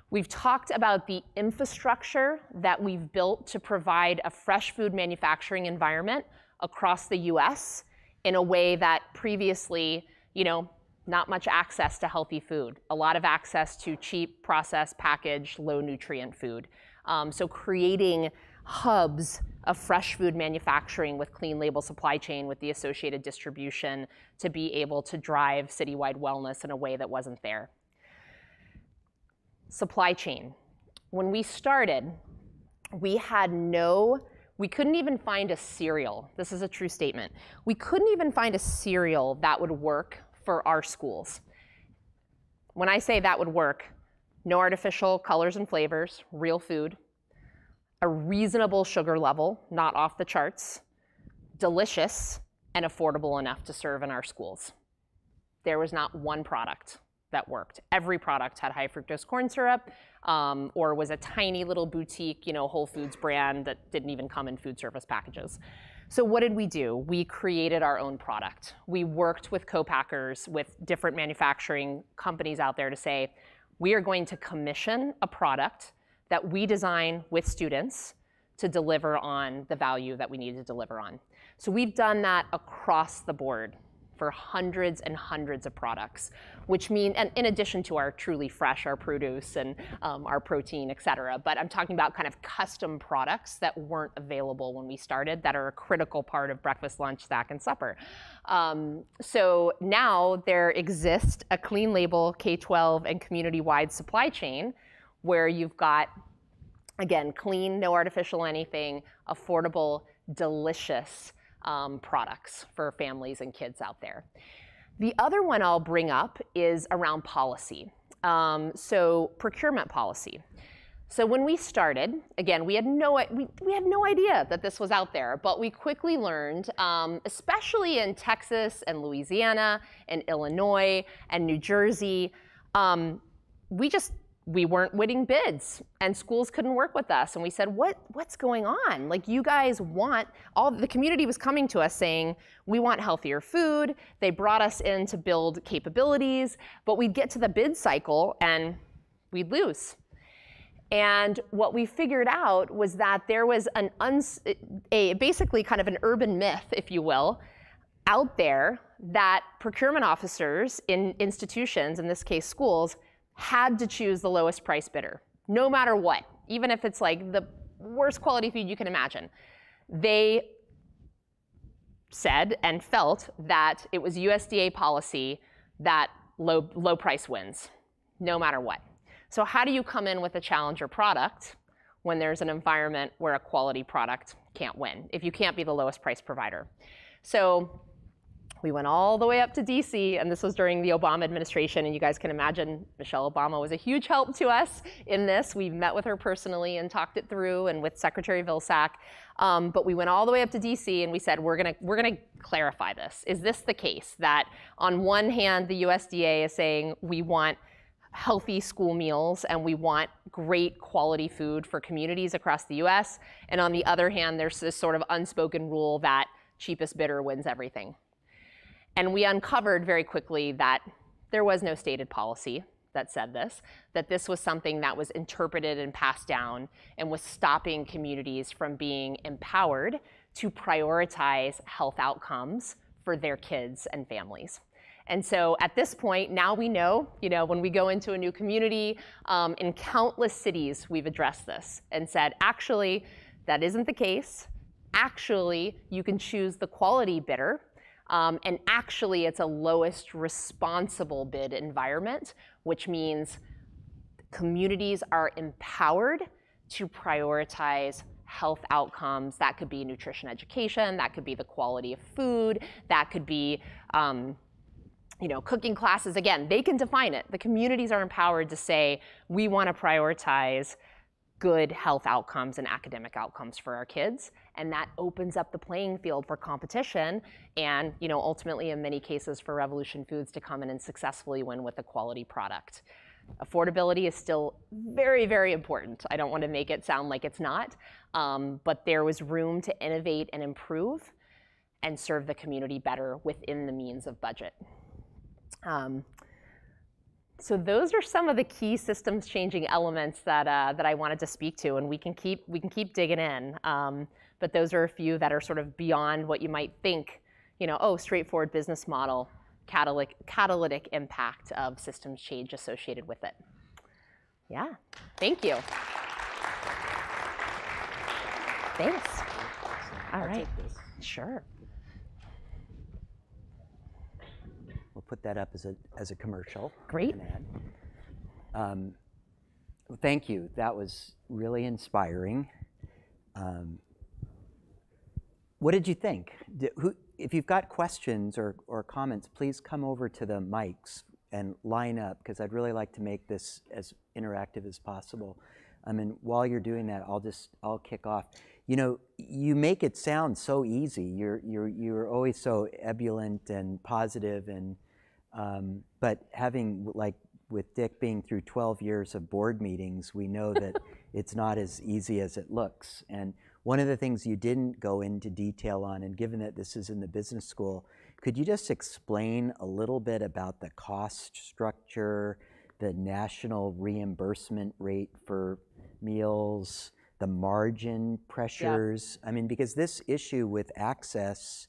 We've talked about the infrastructure that we've built to provide a fresh food manufacturing environment across the US in a way that previously, you know, not much access to healthy food, a lot of access to cheap, processed, packaged, low nutrient food. Um, so creating hubs of fresh food manufacturing with clean label supply chain with the associated distribution to be able to drive citywide wellness in a way that wasn't there. Supply chain. When we started, we had no we couldn't even find a cereal. This is a true statement. We couldn't even find a cereal that would work for our schools. When I say that would work, no artificial colors and flavors, real food, a reasonable sugar level, not off the charts, delicious, and affordable enough to serve in our schools. There was not one product that worked. Every product had high fructose corn syrup um, or was a tiny little boutique, you know, Whole Foods brand that didn't even come in food service packages. So what did we do? We created our own product. We worked with co-packers, with different manufacturing companies out there to say, we are going to commission a product that we design with students to deliver on the value that we need to deliver on. So we've done that across the board for hundreds and hundreds of products, which mean, and in addition to our truly fresh, our produce and um, our protein, et cetera, but I'm talking about kind of custom products that weren't available when we started that are a critical part of breakfast, lunch, snack, and supper. Um, so now there exists a clean label K-12 and community-wide supply chain where you've got, again, clean, no artificial anything, affordable, delicious, um, products for families and kids out there. The other one I'll bring up is around policy. Um, so procurement policy. So when we started, again, we had no we, we had no idea that this was out there, but we quickly learned, um, especially in Texas and Louisiana and Illinois and New Jersey, um, we just we weren't winning bids and schools couldn't work with us. And we said what what's going on? Like you guys want all the community was coming to us saying we want healthier food. They brought us in to build capabilities but we'd get to the bid cycle and we'd lose. And what we figured out was that there was an uns- a basically kind of an urban myth if you will out there that procurement officers in institutions in this case schools had to choose the lowest price bidder, no matter what, even if it's like the worst quality food you can imagine. They said and felt that it was USDA policy that low, low price wins, no matter what. So how do you come in with a challenger product when there's an environment where a quality product can't win, if you can't be the lowest price provider? So we went all the way up to DC, and this was during the Obama administration. And you guys can imagine Michelle Obama was a huge help to us in this. We met with her personally and talked it through, and with Secretary Vilsack. Um, but we went all the way up to DC, and we said we're gonna we're gonna clarify this. Is this the case that on one hand the USDA is saying we want healthy school meals and we want great quality food for communities across the US. And on the other hand, there's this sort of unspoken rule that cheapest bidder wins everything. And we uncovered very quickly that there was no stated policy that said this, that this was something that was interpreted and passed down and was stopping communities from being empowered to prioritize health outcomes for their kids and families. And so at this point, now we know, you know, when we go into a new community, um, in countless cities, we've addressed this and said, actually, that isn't the case. Actually, you can choose the quality bidder um, and actually, it's a lowest responsible bid environment, which means communities are empowered to prioritize health outcomes. That could be nutrition education, that could be the quality of food, that could be um, you know, cooking classes. Again, they can define it. The communities are empowered to say, we want to prioritize good health outcomes and academic outcomes for our kids. And that opens up the playing field for competition and you know ultimately in many cases for revolution foods to come in and successfully win with a quality product. Affordability is still very very important. I don't want to make it sound like it's not um, but there was room to innovate and improve and serve the community better within the means of budget. Um, so those are some of the key systems changing elements that, uh, that I wanted to speak to, and we can keep, we can keep digging in. Um, but those are a few that are sort of beyond what you might think, you know, oh, straightforward business model, catalytic, catalytic impact of systems change associated with it. Yeah, thank you. Thanks. All right. Sure. We'll put that up as a, as a commercial. Great. Um, thank you. That was really inspiring. Um, what did you think? Did, who, if you've got questions or, or comments, please come over to the mics and line up because I'd really like to make this as interactive as possible. I mean, while you're doing that, I'll just I'll kick off. You know, you make it sound so easy. You're you're you're always so ebullient and positive and but having, like with Dick being through 12 years of board meetings, we know that it's not as easy as it looks. And one of the things you didn't go into detail on, and given that this is in the business school, could you just explain a little bit about the cost structure, the national reimbursement rate for meals, the margin pressures? I mean, because this issue with access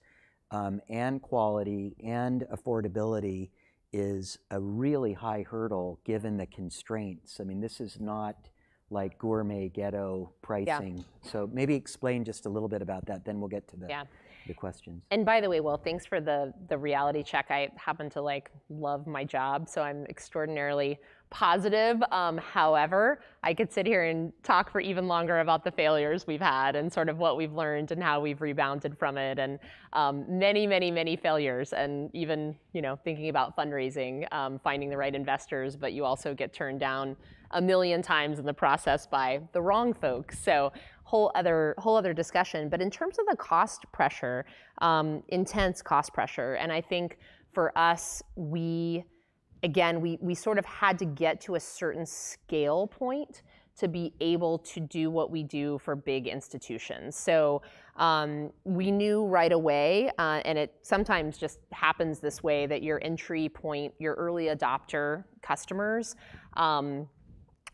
um, and quality and affordability is a really high hurdle given the constraints. I mean, this is not like gourmet ghetto pricing. Yeah. So maybe explain just a little bit about that, then we'll get to the, yeah. the questions. And by the way, Will, thanks for the, the reality check. I happen to like love my job, so I'm extraordinarily positive. Um, however, I could sit here and talk for even longer about the failures we've had and sort of what we've learned and how we've rebounded from it, and um, many, many, many failures. And even you know thinking about fundraising, um, finding the right investors, but you also get turned down a million times in the process by the wrong folks. So whole other whole other discussion. But in terms of the cost pressure, um, intense cost pressure, and I think for us we again, we, we sort of had to get to a certain scale point to be able to do what we do for big institutions. So um, we knew right away, uh, and it sometimes just happens this way that your entry point, your early adopter customers, um,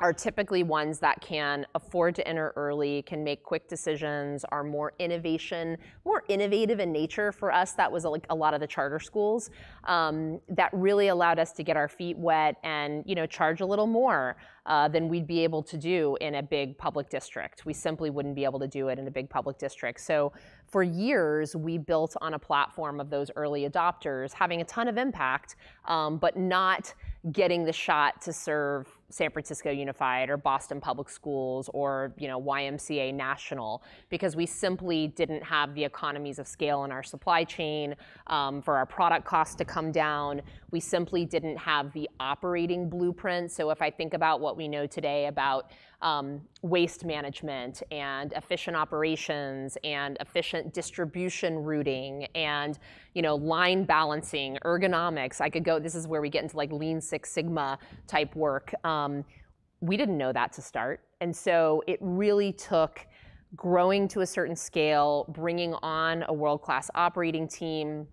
are typically ones that can afford to enter early, can make quick decisions, are more innovation, more innovative in nature. For us, that was like a lot of the charter schools um, that really allowed us to get our feet wet and you know charge a little more uh, than we'd be able to do in a big public district. We simply wouldn't be able to do it in a big public district. So for years, we built on a platform of those early adopters, having a ton of impact, um, but not getting the shot to serve San Francisco Unified or Boston Public Schools or you know YMCA National because we simply didn't have the economies of scale in our supply chain um, for our product costs to come down. We simply didn't have the operating blueprint. So if I think about what we know today about um, waste management and efficient operations and efficient distribution routing and you know line balancing, ergonomics, I could go. This is where we get into like Lean Six Sigma type work. Um, we didn't know that to start. And so it really took growing to a certain scale, bringing on a world class operating team,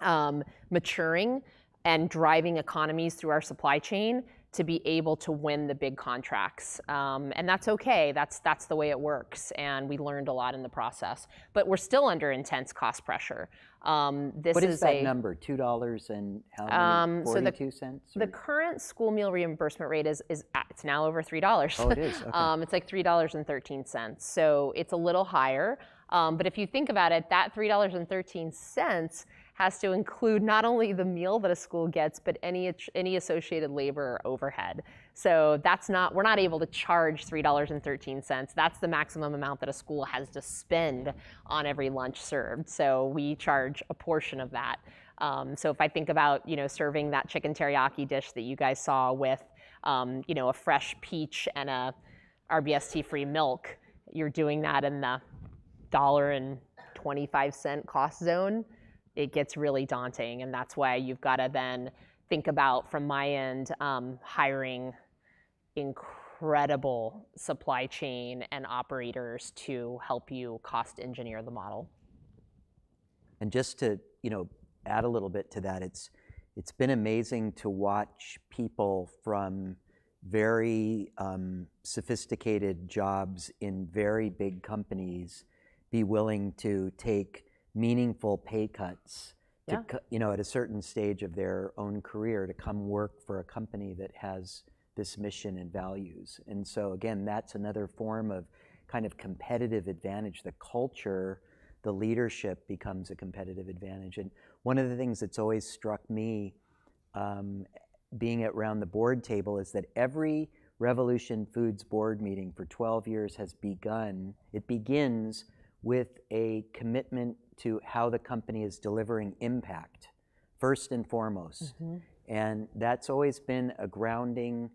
um, maturing, and driving economies through our supply chain to be able to win the big contracts. Um, and that's okay. That's that's the way it works. And we learned a lot in the process. But we're still under intense cost pressure. Um, this what is, is that a, number? Two dollars and how many? Um, Forty-two so cents. The current school meal reimbursement rate is is it's now over three dollars. Oh, it is. Okay. um, it's like three dollars and thirteen cents. So it's a little higher. Um, but if you think about it, that three dollars and thirteen cents has to include not only the meal that a school gets, but any any associated labor or overhead. So that's not we're not able to charge three dollars and thirteen cents. That's the maximum amount that a school has to spend on every lunch served. So we charge a portion of that. Um, so if I think about you know serving that chicken teriyaki dish that you guys saw with um, you know a fresh peach and a RBST-free milk, you're doing that in the dollar and 25 cent cost zone, it gets really daunting. And that's why you've got to then think about, from my end, um, hiring incredible supply chain and operators to help you cost engineer the model. And just to you know, add a little bit to that, it's, it's been amazing to watch people from very um, sophisticated jobs in very big companies be willing to take meaningful pay cuts to, you know, at a certain stage of their own career to come work for a company that has this mission and values. And so again, that's another form of kind of competitive advantage. The culture, the leadership becomes a competitive advantage. And one of the things that's always struck me um, being at around the board table is that every Revolution Foods board meeting for 12 years has begun. It begins with a commitment to how the company is delivering impact, first and foremost. And that's always been a grounding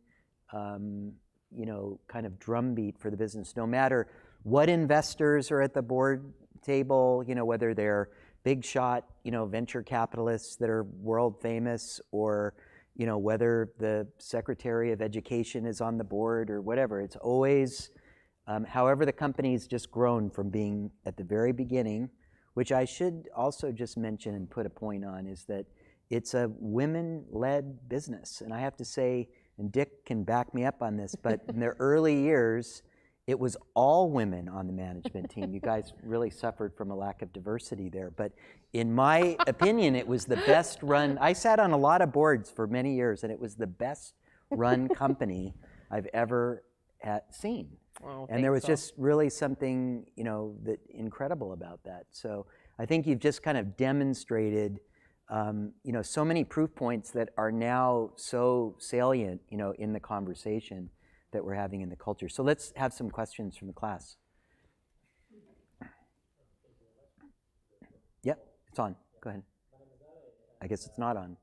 um, you know, kind of drumbeat for the business. No matter what investors are at the board table, you know, whether they're big shot you know, venture capitalists that are world famous or you know, whether the Secretary of Education is on the board or whatever, it's always however the company's just grown from being at the very beginning, which I should also just mention and put a point on, is that it's a women-led business. And I have to say, and Dick can back me up on this, but in their early years, it was all women on the management team. You guys really suffered from a lack of diversity there. But in my opinion, it was the best run. I sat on a lot of boards for many years, and it was the best run company I've ever uh, seen. And there was just really something you know, that incredible about that. So I think you've just kind of demonstrated um, you know, so many proof points that are now so salient you know, in the conversation that we're having in the culture. So let's have some questions from the class. Yep, it's on. Go ahead. I guess it's not on.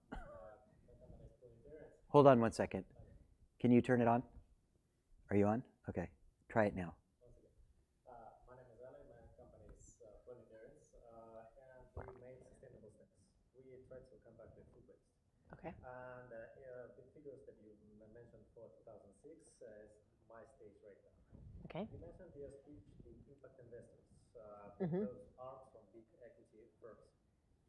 Hold on one second. Can you turn it on? Are you on? OK. Try it now. Uh, my name is Ale. My company is uh, Fluent Endurance. Uh, we make sustainable snacks. We try to combat the food waste. The figures that you mentioned for 2006 is my stage right now. Okay. You mentioned your speech to impact investors. Mm-hmm. Those are from big equity firms.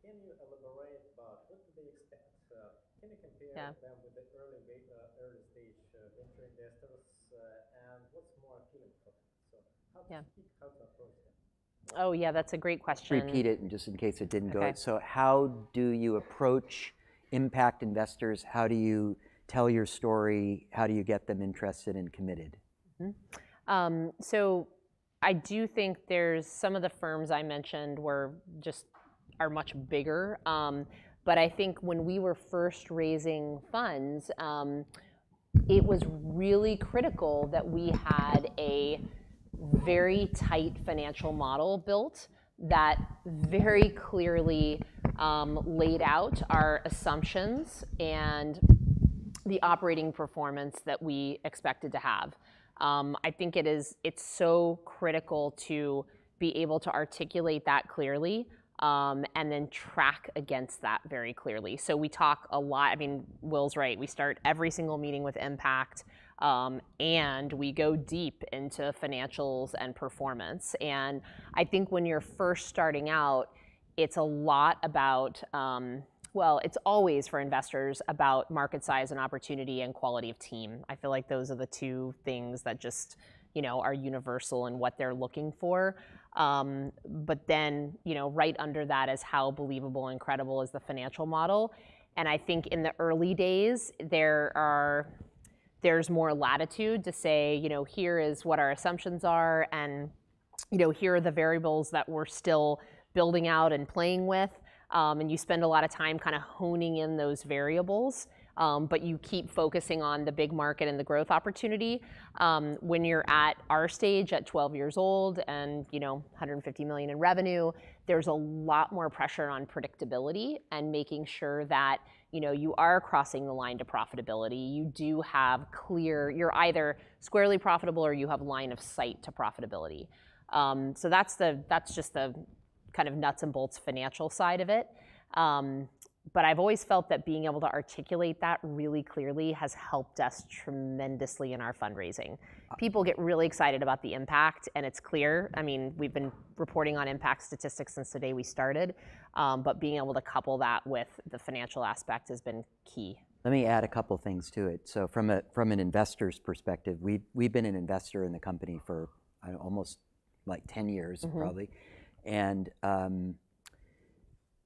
Can you elaborate about what do they expect? Can you compare them with the early stage venture investors? Uh, what's more appealing for them? How to speak, how to approach them? Oh, yeah, that's a great question. Repeat it and just in case it didn't go. So how do you approach impact investors? How do you tell your story? How do you get them interested and committed? Mm-hmm. Um, so I do think there's some of the firms I mentioned were just are much bigger. Um, but I think when we were first raising funds, um, it was really critical that we had a very tight financial model built that very clearly um, laid out our assumptions and the operating performance that we expected to have. Um, I think it is, it's so critical to be able to articulate that clearly Um, and then track against that very clearly. So we talk a lot. I mean, Will's right. We start every single meeting with impact. Um, and we go deep into financials and performance. And I think when you're first starting out, it's a lot about um, well, it's always for investors about market size and opportunity and quality of team. I feel like those are the two things that just are universal in what they're looking for. Um, but then you know, right under that is how believable and credible is the financial model. And I think in the early days, there are there's more latitude to say, you know, here is what our assumptions are. And you know, here are the variables that we're still building out and playing with. Um, and you spend a lot of time kind of honing in those variables. Um, but you keep focusing on the big market and the growth opportunity. Um, when you're at our stage at 12 years old and you know, 150 million in revenue, there's a lot more pressure on predictability and making sure that you know, you are crossing the line to profitability. You do have clear, you're either squarely profitable or you have line of sight to profitability. Um, so that's the that's just the kind of nuts and bolts financial side of it. But I've always felt that being able to articulate that really clearly has helped us tremendously in our fundraising. Ah. People get really excited about the impact, and it's clear. I mean, we've been reporting on impact statistics since the day we started. Um, but being able to couple that with the financial aspect has been key. Let me add a couple things to it. So from a from an investor's perspective, we've been an investor in the company for almost like 10 years, mm-hmm. probably. And um,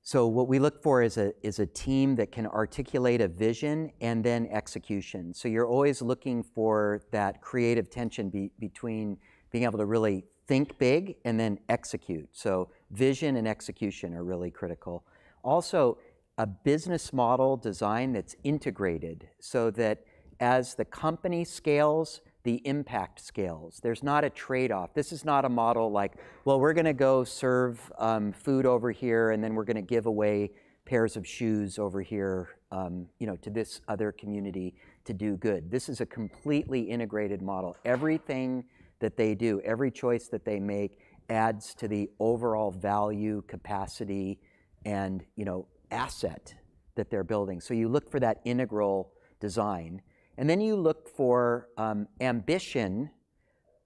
so what we look for is a is a team that can articulate a vision and then execution. So you're always looking for that creative tension between being able to really think big and then execute. So vision and execution are really critical. Also, a business model design that's integrated so that as the company scales, the impact scales. There's not a trade-off. This is not a model like, well, we're going to go serve food over here, and then we're going to give away pairs of shoes over here um, you know, to this other community to do good. This is a completely integrated model. Everything that they do, every choice that they make adds to the overall value, capacity, and you know, asset that they're building. So you look for that integral design. And then you look for um, ambition,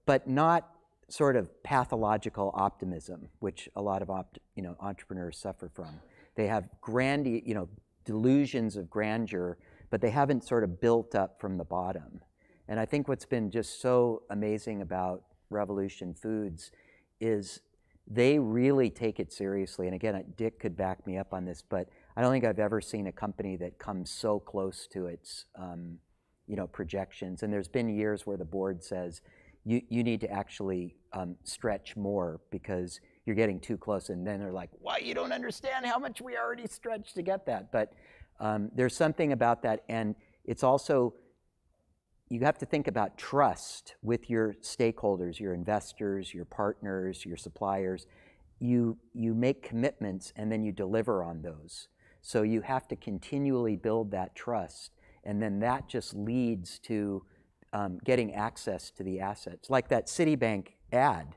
but not sort of pathological optimism, which a lot of you know, entrepreneurs suffer from. They have grand, you know, delusions of grandeur, but they haven't sort of built up from the bottom. And I think what's been just so amazing about Revolution Foods is they really take it seriously. And again, Dick could back me up on this, but I don't think I've ever seen a company that comes so close to its um, projections. And there's been years where the board says, you need to actually um, stretch more because you're getting too close. And then they're like, why? You don't understand how much we already stretched to get that. But um, there's something about that. And it's also, you have to think about trust with your stakeholders, your investors, your partners, your suppliers. You, you make commitments, and then you deliver on those. So you have to continually build that trust. And then that just leads to um, getting access to the assets. Like that Citibank ad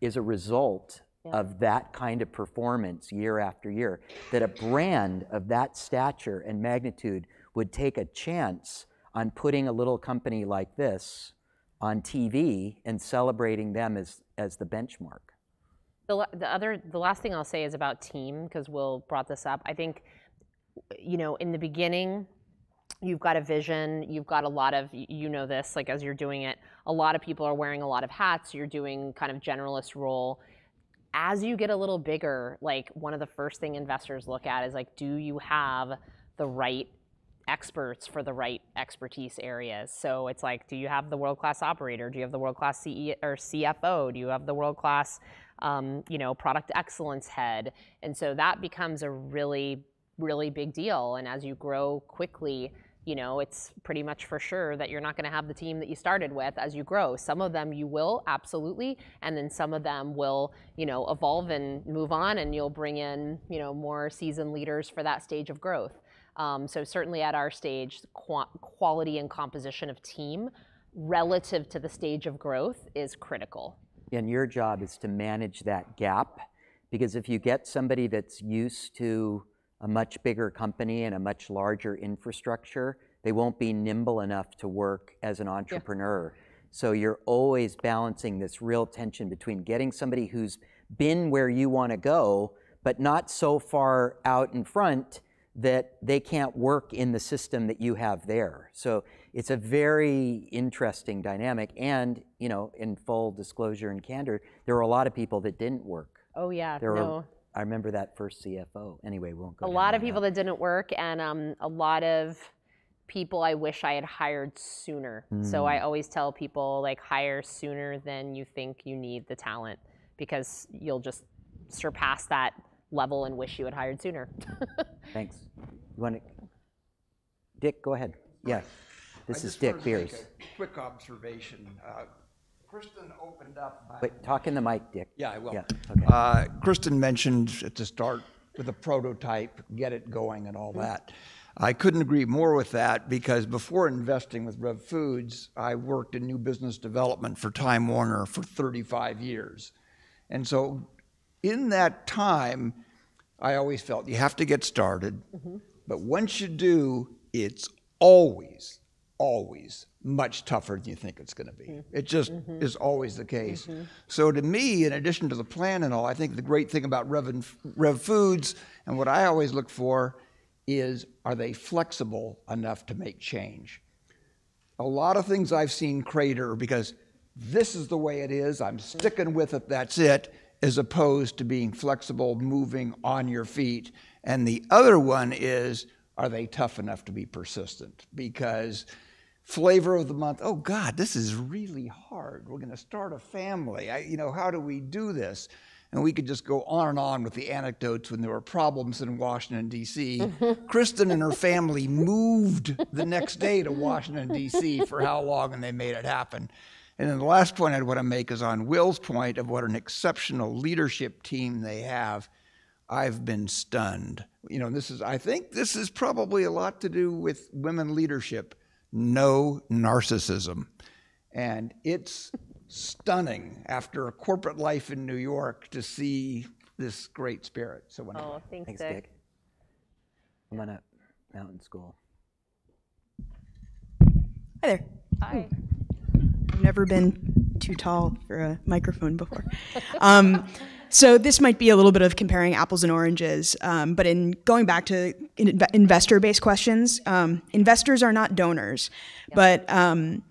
is a result of that kind of performance year after year, that a brand of that stature and magnitude would take a chance on putting a little company like this on TV and celebrating them as the benchmark. The the other, the last thing I'll say is about team, because Will brought this up. I think you know, in the beginning, you've got a vision. You've got a lot of, you know this, like as you're doing it, a lot of people are wearing a lot of hats. You're doing kind of generalist role. As you get a little bigger, like one of the first thing investors look at is like, do you have the right experts for the right expertise areas? So it's like, do you have the world-class operator? Do you have the world-class CEO or CFO? Do you have the world-class um, you know, product excellence head? And so that becomes a really, really big deal. And as you grow quickly, it's pretty much for sure that you're not going to have the team that you started with as you grow. Some of them you will, absolutely. And then some of them will you know, evolve and move on, and you'll bring in you know, more seasoned leaders for that stage of growth. Um, so certainly at our stage, quality and composition of team relative to the stage of growth is critical. And your job is to manage that gap. Because if you get somebody that's used to a much bigger company and a much larger infrastructure, they won't be nimble enough to work as an entrepreneur. So you're always balancing this real tension between getting somebody who's been where you want to go, but not so far out in front that they can't work in the system that you have there. So it's a very interesting dynamic. And you know, in full disclosure and candor, there were a lot of people that didn't work. Oh, yeah. I remember that first CFO. Anyway, we won't go. A lot of people that didn't work and um, a lot of people I wish I had hired sooner. So I hmm. always tell people, like hire sooner than you think you need the talent, because you'll just surpass that level and wish you had hired sooner. Thanks. You want to, Dick, go ahead. Yeah. This is Dick Beers. Quick observation. Kristin opened up by. Wait, talk in the mic, Dick. Yeah, I will. Yeah, OK. Kristin mentioned at the start with a prototype, get it going and all that. I couldn't agree more with that because before investing with Rev Foods, I worked in new business development for Time Warner for 35 years. And so in that time, I always felt you have to get started, mm-hmm. but once you do, it's always, always much tougher than you think it's going to be. Mm-hmm. It just mm-hmm. is always the case. Mm-hmm. So to me, in addition to the plan and all, I think the great thing about Rev, Rev Foods and what I always look for is are they flexible enough to make change? A lot of things I've seen crater because this is the way it is, I'm sticking with it, that's it, as opposed to being flexible, moving on your feet. And the other one is are they tough enough to be persistent? Because flavor of the month, oh God, this is really hard. We're going to start a family. I, you know, how do we do this? And we could just go on and on with the anecdotes when there were problems in Washington, D.C. Kristin and her family moved the next day to Washington, D.C. for how long, and they made it happen. And then the last point I want to make is on Will's point of what an exceptional leadership team they have. I've been stunned. You know, this is, I think this is probably a lot to do with women leadership. No narcissism. And it's stunning after a corporate life in New York to see this great spirit. So when oh, thanks, thanks Dick. Dick. I'm on a mountain school. Hi there. Hi. I've never been too tall for a microphone before. Um, so this might be a little bit of comparing apples and oranges, um, but in going back to in investor-based questions, um, investors are not donors, yeah. but um,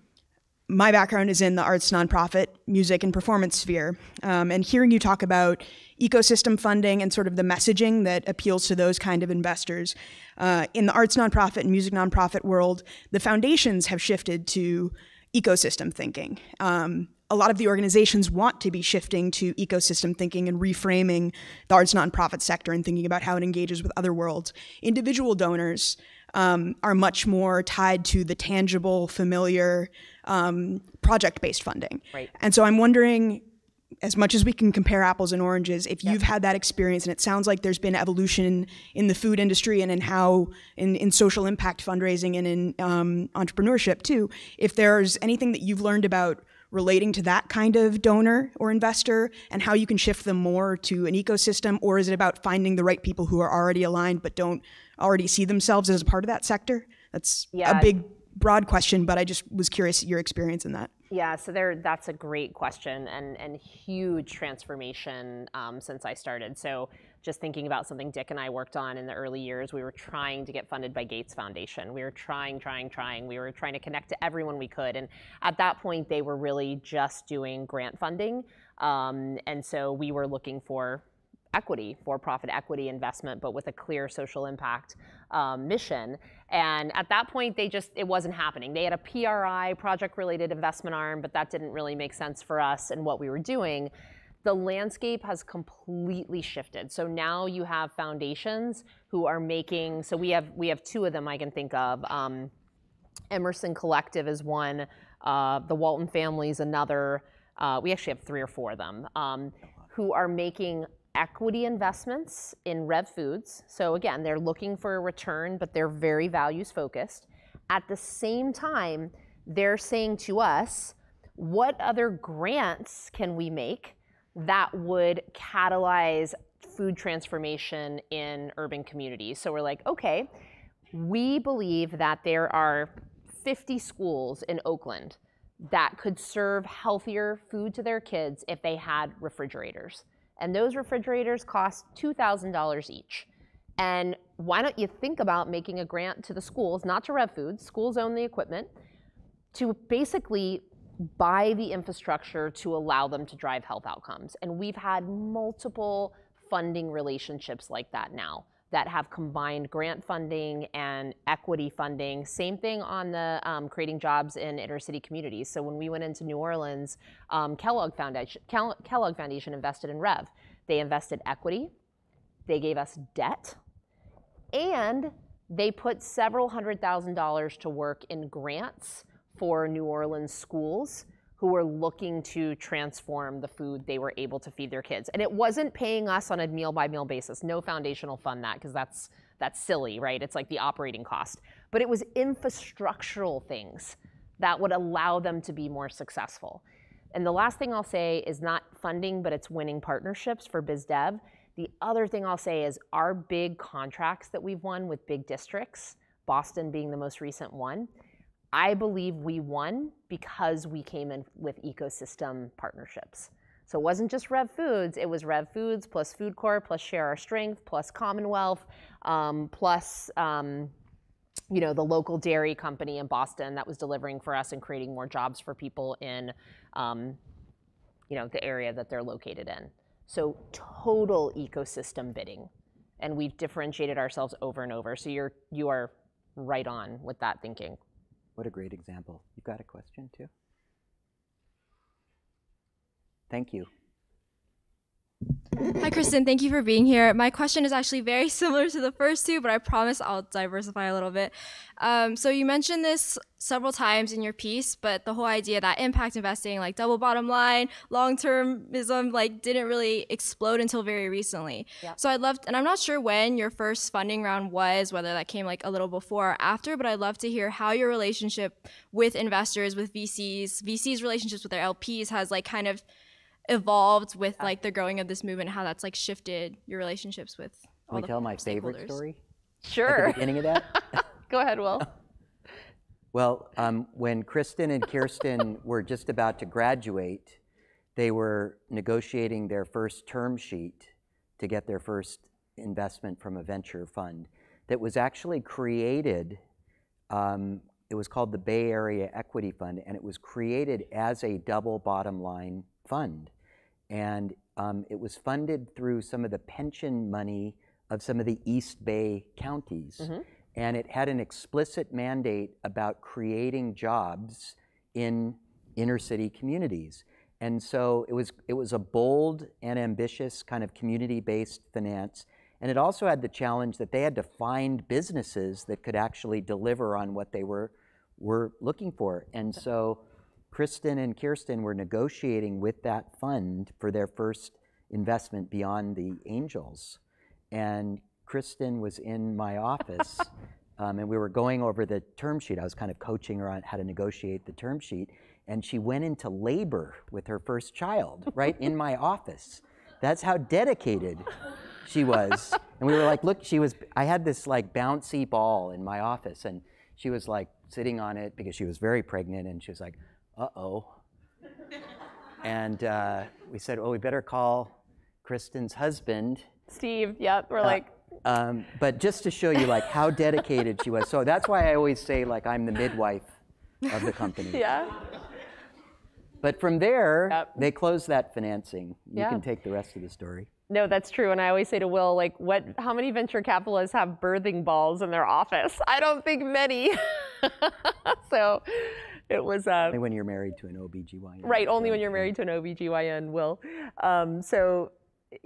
my background is in the arts nonprofit, music, and performance sphere. Um, and hearing you talk about ecosystem funding and sort of the messaging that appeals to those kind of investors. Uh, in the arts nonprofit and music nonprofit world, the foundations have shifted to ecosystem thinking. Um, a lot of the organizations want to be shifting to ecosystem thinking and reframing the arts nonprofit sector and thinking about how it engages with other worlds. Individual donors um, are much more tied to the tangible, familiar, um, project-based funding. Right. And so I'm wondering, as much as we can compare apples and oranges, if yep. you've had that experience, and it sounds like there's been evolution in the food industry and in how, in, in social impact fundraising and in um, entrepreneurship too, if there's anything that you've learned about relating to that kind of donor or investor and how you can shift them more to an ecosystem, or is it about finding the right people who are already aligned but don't already see themselves as a part of that sector? That's yeah. a big broad question, but I just was curious your experience in that. Yeah, so there, that's a great question and, and huge transformation um, since I started. So just thinking about something Dick and I worked on in the early years, we were trying to get funded by Gates Foundation. We were trying, trying, trying. We were trying to connect to everyone we could. And at that point, they were really just doing grant funding. Um, and so we were looking for equity, for-profit equity investment, but with a clear social impact um, mission. And at that point, they just, it wasn't happening. They had a PRI, project-related investment arm, but that didn't really make sense for us and what we were doing. The landscape has completely shifted. So now you have foundations who are making, so we have, we have two of them I can think of. Um, Emerson Collective is one, uh, the Walton family is another. Uh, we actually have three or four of them um, who are making equity investments in Rev Foods. So again, they're looking for a return, but they're very values focused. At the same time, they're saying to us, what other grants can we make that would catalyze food transformation in urban communities? So we're like, okay, we believe that there are 50 schools in Oakland that could serve healthier food to their kids if they had refrigerators and those refrigerators cost $2,000 each. And why don't you think about making a grant to the schools, not to Rev Foods, schools own the equipment, to basically buy the infrastructure to allow them to drive health outcomes. And we've had multiple funding relationships like that now that have combined grant funding and equity funding. Same thing on the um, creating jobs in inner city communities. So when we went into New Orleans, um, Kellogg, Foundation, Kellogg Foundation invested in Rev. They invested equity, they gave us debt, and they put several hundred thousand dollars to work in grants for New Orleans schools who were looking to transform the food they were able to feed their kids. And it wasn't paying us on a meal by meal basis. No foundational fund that because that's that's silly, right? It's like the operating cost. But it was infrastructural things that would allow them to be more successful. And the last thing I'll say is not funding, but it's winning partnerships for biz dev. The other thing I'll say is our big contracts that we've won with big districts, Boston being the most recent one, I believe we won because we came in with ecosystem partnerships. So it wasn't just Rev Foods, it was Rev Foods plus Food Corp plus Share Our Strength plus Commonwealth um, plus um, you know the local dairy company in Boston that was delivering for us and creating more jobs for people in um, you know the area that they're located in. So total ecosystem bidding, and we've differentiated ourselves over and over. So you're you are right on with that thinking. What a great example. You've got a question too? Thank you. Hi, Kristin. Thank you for being here. My question is actually very similar to the first two, but I promise I'll diversify a little bit. Um, so you mentioned this several times in your piece, but the whole idea that impact investing, like double bottom line, long termism, like didn't really explode until very recently. Yep. So I'd love, to, and I'm not sure when your first funding round was, whether that came like a little before or after, but I'd love to hear how your relationship with investors, with VCs, VCs relationships with their LPs has like kind of evolved with like the growing of this movement, how that's like shifted your relationships with. Can we tell my favorite story? Sure. At the beginning of that. Go ahead, Will. well, um, when Kristin and Kirsten were just about to graduate, they were negotiating their first term sheet to get their first investment from a venture fund that was actually created. Um, it was called the Bay Area Equity Fund, and it was created as a double bottom line fund. And um, it was funded through some of the pension money of some of the East Bay counties. Mm-hmm. And it had an explicit mandate about creating jobs in inner city communities. And so it was, it was a bold and ambitious kind of community based finance. And it also had the challenge that they had to find businesses that could actually deliver on what they were, were looking for. And so Kristin and Kirsten were negotiating with that fund for their first investment beyond the angels. And Kristin was in my office, um, and we were going over the term sheet. I was kind of coaching her on how to negotiate the term sheet. And she went into labor with her first child right in my office. That's how dedicated she was. And we were like, look, she was, I had this like bouncy ball in my office, and she was like sitting on it because she was very pregnant, and she was like, uh oh. and uh, we said, well, we better call Kristin's husband. Steve, yep. We're uh, like, um, but just to show you like how dedicated she was. So that's why I always say like I'm the midwife of the company. yeah. But from there, yep. they closed that financing. You yeah. can take the rest of the story. No, that's true. And I always say to Will, like, what? How many venture capitalists have birthing balls in their office? I don't think many. so, it was uh, only when you're married to an OBGYN. Right, only when you're married to an OBGYN, Will. Um, so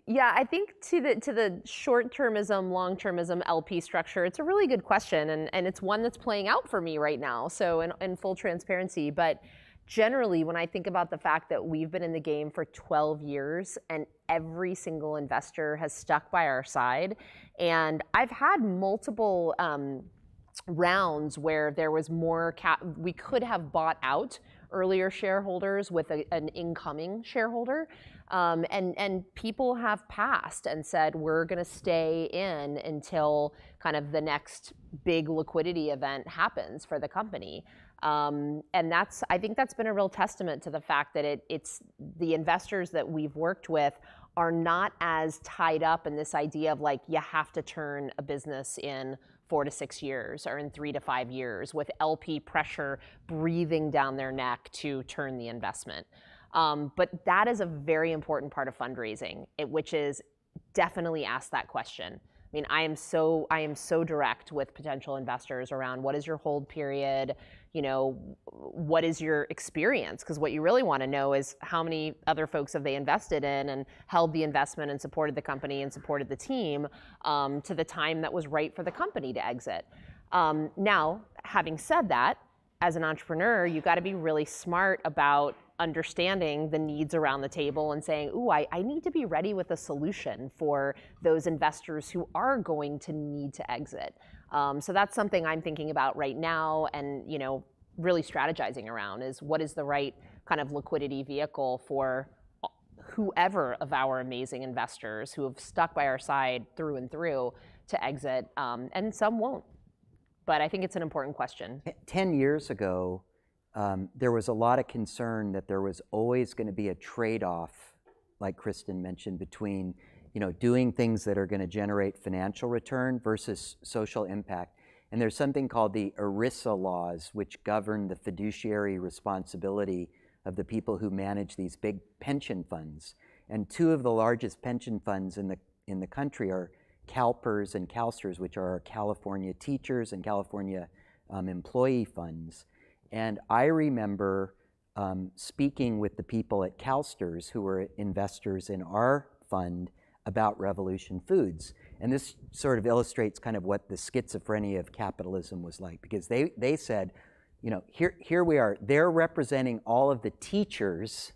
yeah, I think to the to the short-termism, long-termism LP structure, it's a really good question, and and it's one that's playing out for me right now. So in, in full transparency, but generally, when I think about the fact that we've been in the game for 12 years and every single investor has stuck by our side, and I've had multiple. Um, rounds where there was more cap we could have bought out earlier shareholders with a, an incoming shareholder. Um, and and people have passed and said we're going to stay in until kind of the next big liquidity event happens for the company. Um, and that's I think that's been a real testament to the fact that it, it's the investors that we've worked with are not as tied up in this idea of like you have to turn a business in four to six years or in three to five years with LP pressure breathing down their neck to turn the investment. Um, but that is a very important part of fundraising, it, which is definitely ask that question. I mean, I am so I am so direct with potential investors around what is your hold period, you know, what is your experience? Because what you really want to know is how many other folks have they invested in and held the investment and supported the company and supported the team um, to the time that was right for the company to exit. Um, now, having said that, as an entrepreneur, you got to be really smart about understanding the needs around the table and saying, ooh, I, I need to be ready with a solution for those investors who are going to need to exit. Um, so that's something I'm thinking about right now and, you know, really strategizing around is what is the right kind of liquidity vehicle for whoever of our amazing investors who have stuck by our side through and through to exit, um, and some won't. But I think it's an important question. 10 years ago, um, there was a lot of concern that there was always going to be a trade-off, like Kristin mentioned, between you know, doing things that are going to generate financial return versus social impact. And there's something called the ERISA laws, which govern the fiduciary responsibility of the people who manage these big pension funds. And two of the largest pension funds in the, in the country are CalPERS and CalSTRS, which are California teachers and California um, employee funds. And I remember um, speaking with the people at CalSTRS who were investors in our fund about Revolution Foods. And this sort of illustrates kind of what the schizophrenia of capitalism was like, because they, they said, you know, here, here we are, they're representing all of the teachers'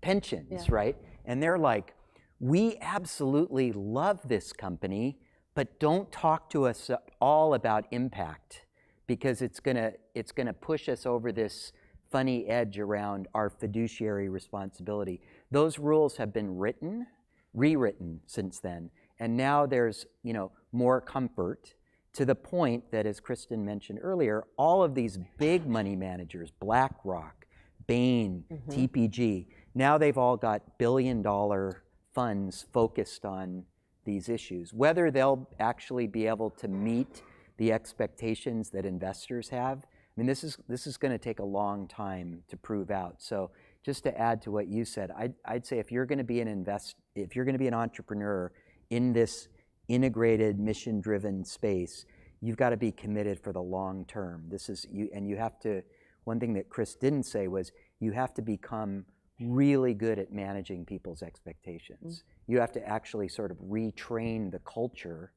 pensions, yeah. right? And they're like, we absolutely love this company, but don't talk to us at all about impact because it's gonna, it's gonna push us over this funny edge around our fiduciary responsibility. Those rules have been written, rewritten since then, and now there's you know more comfort to the point that, as Kristin mentioned earlier, all of these big money managers, BlackRock, Bain, mm-hmm. TPG, now they've all got billion dollar funds focused on these issues. Whether they'll actually be able to meet the expectations that investors have. I mean, this is, this is going to take a long time to prove out. So just to add to what you said, I'd, I'd say if you're going to be an invest, if you're going to be an entrepreneur in this integrated, mission-driven space, you've got to be committed for the long term. This is you, and you have to. One thing that Chris didn't say was you have to become really good at managing people's expectations. Mm-hmm. You have to actually sort of retrain the culture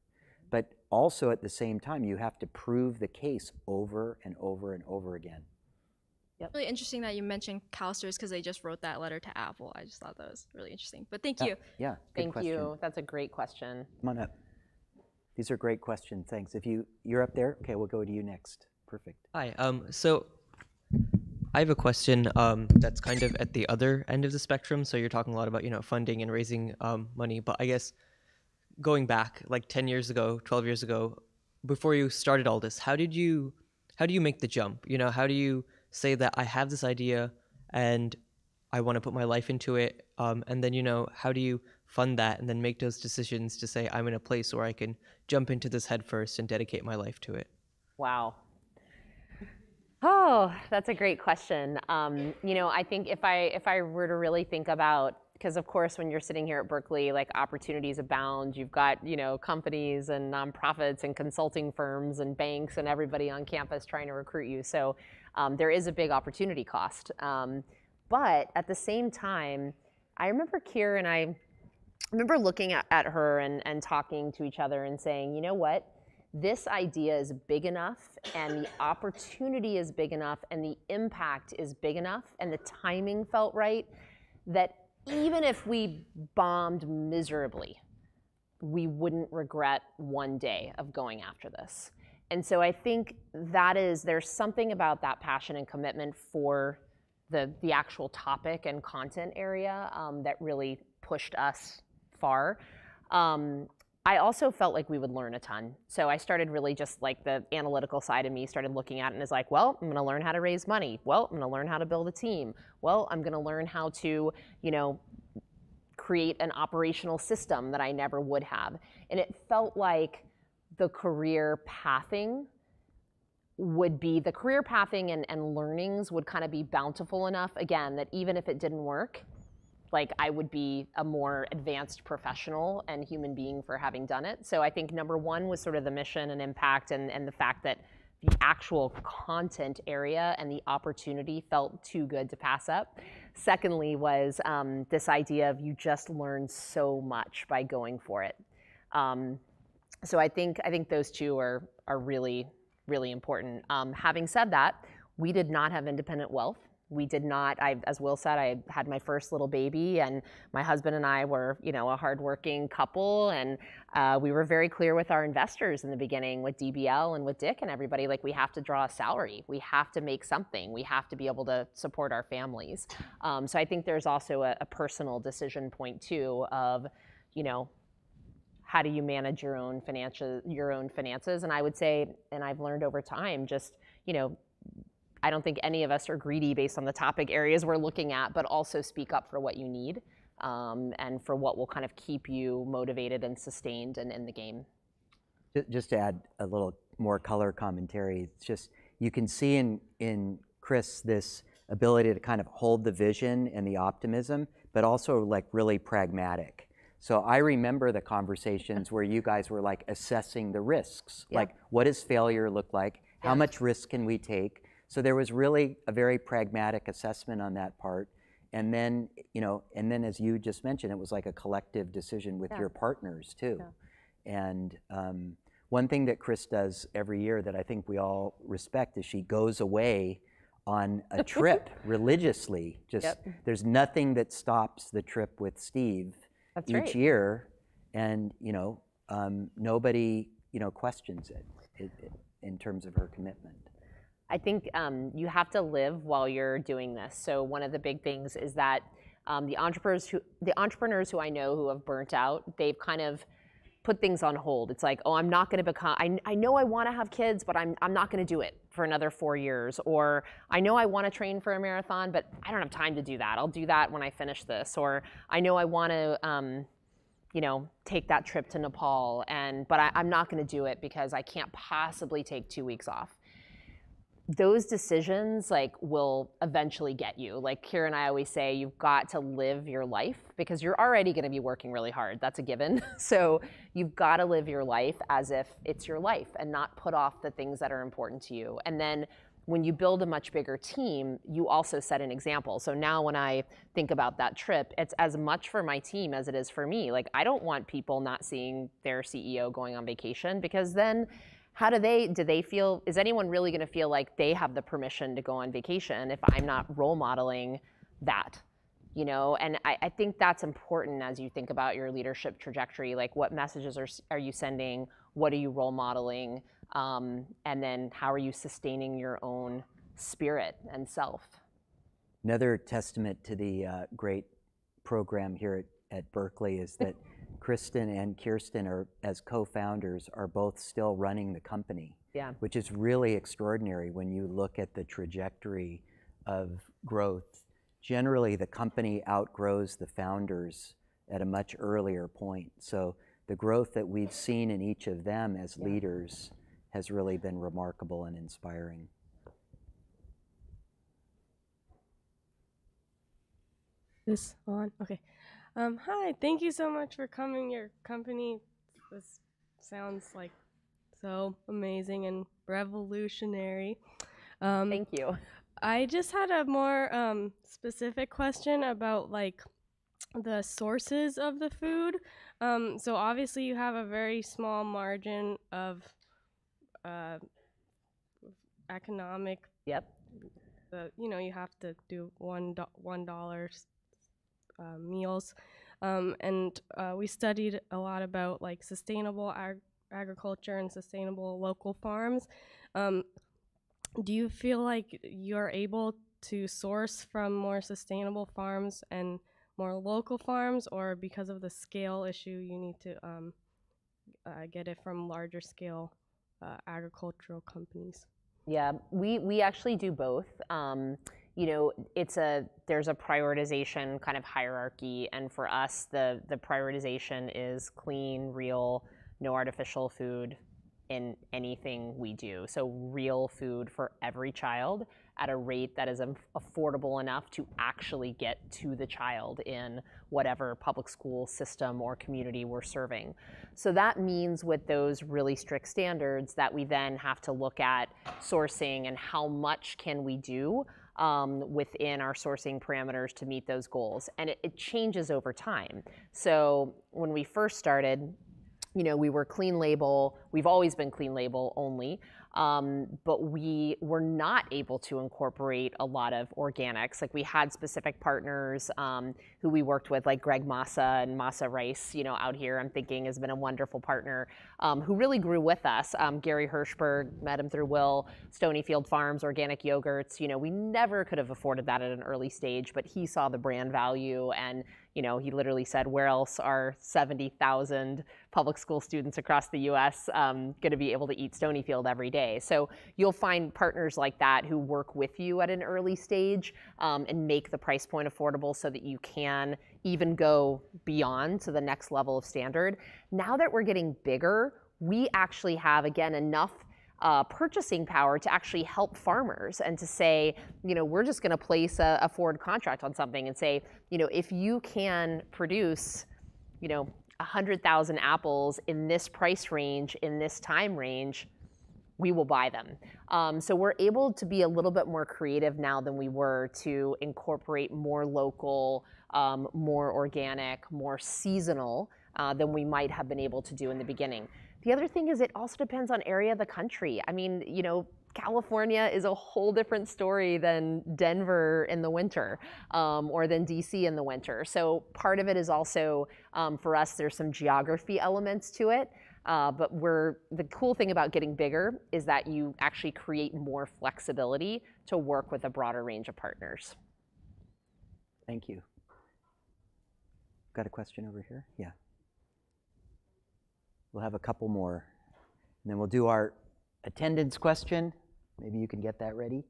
but also at the same time, you have to prove the case over and over and over again. Yep. Really interesting that you mentioned CalSTRS because they just wrote that letter to Apple. I just thought that was really interesting. But thank you. Yeah, thank question. you. That's a great question. Come on up. These are great questions. Thanks. If you you're up there, okay, we'll go to you next. Perfect. Hi. Um. So I have a question um, that's kind of at the other end of the spectrum. So you're talking a lot about you know funding and raising um, money, but I guess going back like 10 years ago 12 years ago before you started all this how did you how do you make the jump you know how do you say that i have this idea and i want to put my life into it um, and then you know how do you fund that and then make those decisions to say i'm in a place where i can jump into this head first and dedicate my life to it wow. Oh that's a great question. Um, you know i think if i if i were to really think about because of course when you're sitting here at berkeley like opportunities abound. You've got you know companies and nonprofits and consulting firms and banks and everybody on campus trying to recruit you. So um, there is a big opportunity cost um, but at the same time i remember kier and i remember looking at, at her and, and talking to each other and saying you know what this idea is big enough and the opportunity is big enough and the impact is big enough and the timing felt right that even if we bombed miserably, we wouldn't regret one day of going after this. And so I think that is, there's something about that passion and commitment for the, the actual topic and content area um, that really pushed us far. Um, I also felt like we would learn a ton. So I started really just like the analytical side of me started looking at it and is like, well, I'm going to learn how to raise money. Well, I'm going to learn how to build a team. Well, I'm going to learn how to, you know, create an operational system that I never would have. And it felt like the career pathing would be the career pathing and, and learnings would kind of be bountiful enough again that even if it didn't work like I would be a more advanced professional and human being for having done it. So I think number one was sort of the mission and impact and, and the fact that the actual content area and the opportunity felt too good to pass up. Secondly, was um, this idea of you just learn so much by going for it. Um, so I think I think those two are are really really important. Um, having said that, we did not have independent wealth we did not, I, as Will said, I had my first little baby, and my husband and I were, you know, a hardworking couple, and uh, we were very clear with our investors in the beginning, with DBL and with Dick and everybody, like we have to draw a salary, we have to make something, we have to be able to support our families. Um, so I think there's also a personal decision point too of, you know, how do you manage your own financial your own finances and i would say and i've learned over time just you know I don't think any of us are greedy based on the topic areas we're looking at, but also speak up for what you need um, and for what will kind of keep you motivated and sustained and in the game. Just to add a little more color commentary, it's just you can see in in Chris this ability to kind of hold the vision and the optimism, but also like really pragmatic. So I remember the conversations where you guys were like assessing the risks, yeah. like what does failure look like? How yeah. much risk can we take? So there was really a very pragmatic assessment on that part. And then, you know, and then as you just mentioned, it was like a collective decision with yeah. your partners too. And um, one thing that Chris does every year that I think we all respect is she goes away on a trip religiously. Just yep. there's nothing that stops the trip with Steve That's each right. year, and you know um, nobody you know questions it, it, it in terms of her commitment. I think um, you have to live while you're doing this. So one of the big things is that um, the entrepreneurs who the entrepreneurs who I know who have burnt out, they've kind of put things on hold. It's like, oh, I'm not going to become. I, I know I want to have kids, but I'm I'm not going to do it for another four years. Or I know I want to train for a marathon, but I don't have time to do that. I'll do that when I finish this. Or I know I want to. Um, you know, take that trip to Nepal, and but I, I'm not going to do it because I can't possibly take two weeks off those decisions like will eventually get you. Like kira and i always say you've got to live your life because you're already going to be working really hard. That's a given. So you've got to live your life as if it's your life and not put off the things that are important to you. And then when you build a much bigger team you also set an example. So now when i think about that trip it's as much for my team as it is for me. Like i don't want people not seeing their ceo going on vacation because then how do they do they feel is anyone really going to feel like they have the permission to go on vacation if i'm not role modeling that you know? And I, I, think that's important as you think about your leadership trajectory like what messages are, are you sending? What are you role modeling? Um, and then how are you sustaining your own spirit and self? Another testament to the uh, great program here at, at berkeley is that Kristin and Kirsten are, as co-founders, are both still running the company. Yeah. Which is really extraordinary when you look at the trajectory of growth. Generally, the company outgrows the founders at a much earlier point. So the growth that we've seen in each of them as yeah. leaders has really been remarkable and inspiring. This on? Okay. Um, hi, thank you so much for coming. Your company this sounds like so amazing and revolutionary. Um, thank you. I just had a more um, specific question about like the sources of the food. Um, so obviously you have a very small margin of uh, economic. Yep. The, you know you have to do one do- one dollars uh, meals. Um, and uh, we studied a lot about like sustainable ag- agriculture and sustainable local farms. Um, do you feel like you're able to source from more sustainable farms and more local farms, or because of the scale issue, you need to um, uh, get it from larger scale uh, agricultural companies? Yeah, we, we actually do both. You know, it's a there's a prioritization kind of hierarchy, and for us, the the prioritization is clean, real, no artificial food in anything we do. So real food for every child at a rate that is affordable enough to actually get to the child in whatever public school system or community we're serving. So that means with those really strict standards that we then have to look at sourcing and how much can we do um, within our sourcing parameters to meet those goals. And it, it changes over time. So when we first started, you know, we were clean label. We've always been clean label only. Um, but we were not able to incorporate a lot of organics. Like we had specific partners um, who we worked with, like Greg Massa and Massa Rice, you know, out here, I'm thinking has been a wonderful partner um, who really grew with us. Um, Gary Hirshberg, met him through Will, Stonyfield Farms, organic yogurts. You know, we never could have afforded that at an early stage, but he saw the brand value and you know, he literally said, where else are 70,000 public school students across the US um, going to be able to eat Stonyfield every day? So you'll find partners like that who work with you at an early stage um, and make the price point affordable so that you can even go beyond to the next level of standard. Now that we're getting bigger, we actually have, again, enough uh, purchasing power to actually help farmers and to say, you know, we're just going to place a, a forward contract on something and say, you know, if you can produce, you know, 100,000 apples in this price range, in this time range, we will buy them. Um, so we're able to be a little bit more creative now than we were to incorporate more local, um, more organic, more seasonal uh, than we might have been able to do in the beginning. The other thing is it also depends on area of the country. I mean, you know, California is a whole different story than Denver in the winter um, or than DC in the winter. So part of it is also um, for us, there's some geography elements to it. Uh, but we're the cool thing about getting bigger is that you actually create more flexibility to work with a broader range of partners. Thank you. Got a question over here? Yeah. We'll have a couple more. And then we'll do our attendance question. Maybe you can get that ready.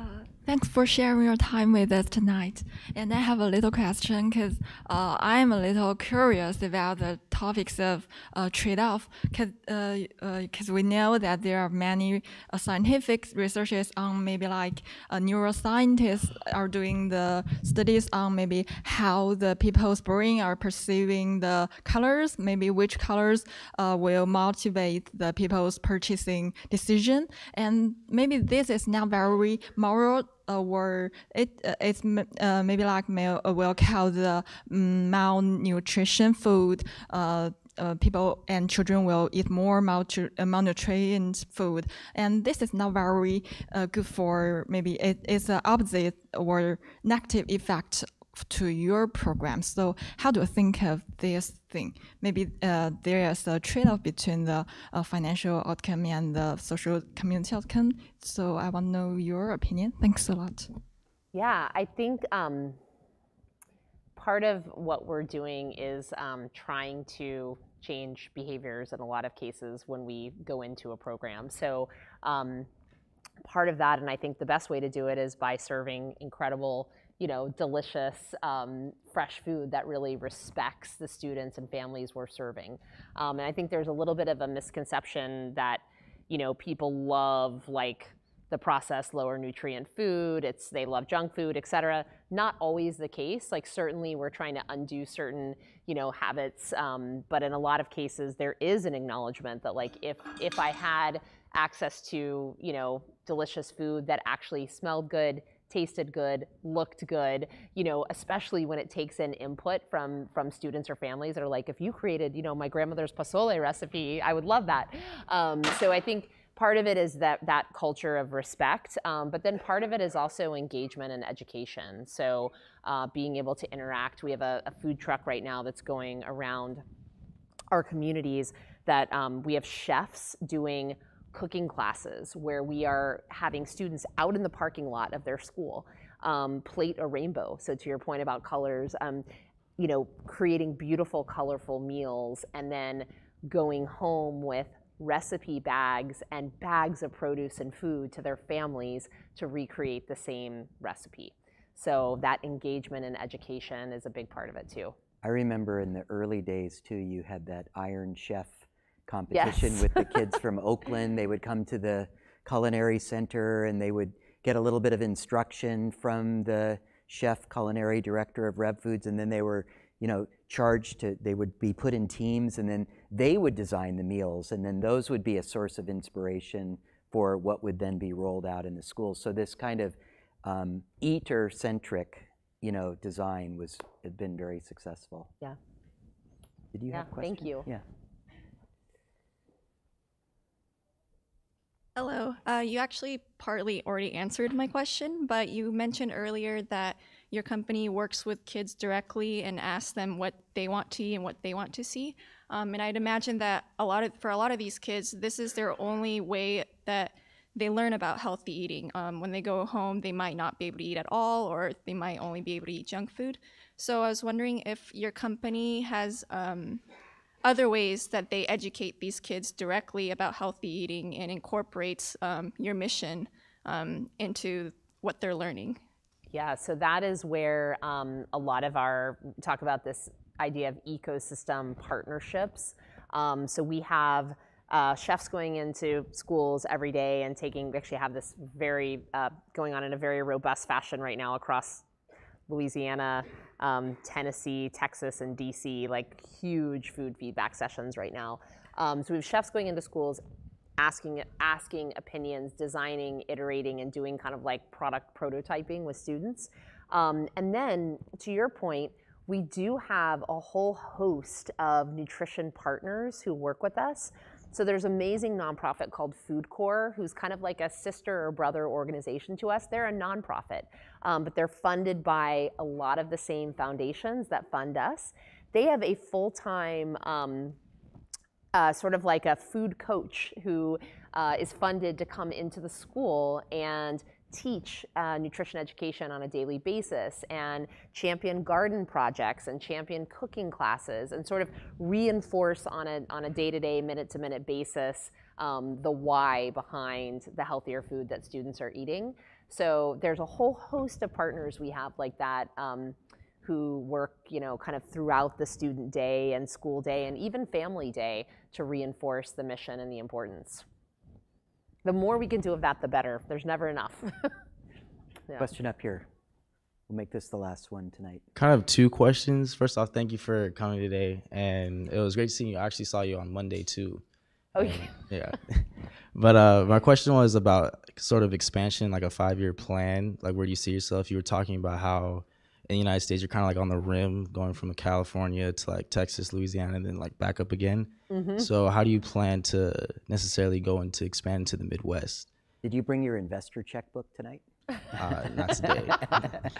Uh, thanks for sharing your time with us tonight. And I have a little question because uh, I'm a little curious about the topics of uh, trade-off because uh, uh, we know that there are many scientific researches on maybe like neuroscientists are doing the studies on maybe how the people's brain are perceiving the colors, maybe which colors will motivate the people's purchasing decision. And maybe this is not very moral uh, it uh, it's uh, maybe like male, uh, will call the um, malnutrition food. Uh, uh, people and children will eat more malnutrition food, and this is not very good for maybe it, it's the opposite or negative effect to your program. So how do you think of this thing? Maybe uh, there is a trade-off between the uh, financial outcome and the social community outcome. So I want to know your opinion. Thanks a lot. Yeah, I think um, part of what we're doing is um, trying to change behaviors in a lot of cases when we go into a program. So um, part of that, and I think the best way to do it is by serving incredible you know, delicious, um, fresh food that really respects the students and families we're serving. Um, and I think there's a little bit of a misconception that, you know, people love like the processed lower nutrient food, it's they love junk food, et cetera. Not always the case. Like certainly we're trying to undo certain, you know, habits, um, but in a lot of cases there is an acknowledgement that like if if I had access to, you know, delicious food that actually smelled good, tasted good, looked good, you know, especially when it takes in input from from students or families that are like, if you created, you know, my grandmother's pozole recipe, I would love that. Um, so I think part of it is that that culture of respect, um, but then part of it is also engagement and education. So uh, being able to interact. We have a, a, food truck right now that's going around our communities that um, we have chefs doing cooking classes where we are having students out in the parking lot of their school um, plate a rainbow. So to your point about colors, um, you know, creating beautiful, colorful meals and then going home with recipe bags and bags of produce and food to their families to recreate the same recipe. So that engagement and education is a big part of it too. I remember in the early days too, you had that Iron Chef competition yes. with the kids from Oakland. They would come to the culinary center and they would get a little bit of instruction from the chef culinary director of Rev Foods and then they were you know charged to they would be put in teams and then they would design the meals and then those would be a source of inspiration for what would then be rolled out in the schools so this kind of um, eater centric you know design was had been very successful yeah did you yeah, have questions? thank you yeah Hello. Uh, you actually partly already answered my question, but you mentioned earlier that your company works with kids directly and asks them what they want to eat and what they want to see. Um, and I'd imagine that a lot of for a lot of these kids, this is their only way that they learn about healthy eating. Um, when they go home, they might not be able to eat at all, or they might only be able to eat junk food. So I was wondering if your company has um, other ways that they educate these kids directly about healthy eating and incorporates um, your mission um, into what they're learning. Yeah, so that is where um, a lot of our talk about this idea of ecosystem partnerships. Um, so we have uh, chefs going into schools every day and taking, we actually have this very, uh, going on in a very robust fashion right now across Louisiana, um, Tennessee, Texas, and DC, like huge food feedback sessions right now. Um, so we have chefs going into schools asking asking opinions, designing, iterating, and doing kind of like product prototyping with students. Um, and then to your point, we do have a whole host of nutrition partners who work with us. So there's amazing nonprofit called Food Corps, who's kind of like a sister or brother organization to us. They're a nonprofit, um, but they're funded by a lot of the same foundations that fund us. They have a full-time um, uh, sort of like a food coach who uh, is funded to come into the school and teach uh, nutrition education on a daily basis and champion garden projects and champion cooking classes and sort of reinforce on a, on a day-to-day, minute-to-minute basis um, the why behind the healthier food that students are eating. So there's a whole host of partners we have like that um, who work, you know, kind of throughout the student day and school day and even family day to reinforce the mission and the importance. The more we can do of that, the better. There's never enough. yeah. Question up here. We'll make this the last one tonight. Kind of two questions. First off, thank you for coming today, and it was great seeing you. I actually saw you on Monday too. Oh yeah. yeah. but uh, my question was about sort of expansion, like a five-year plan. Like, where do you see yourself? You were talking about how in the United States, you're kind of like on the rim, going from California to like Texas, Louisiana, and then like back up again. Mm-hmm. So, how do you plan to necessarily go into expand to the Midwest? Did you bring your investor checkbook tonight? Uh, not today.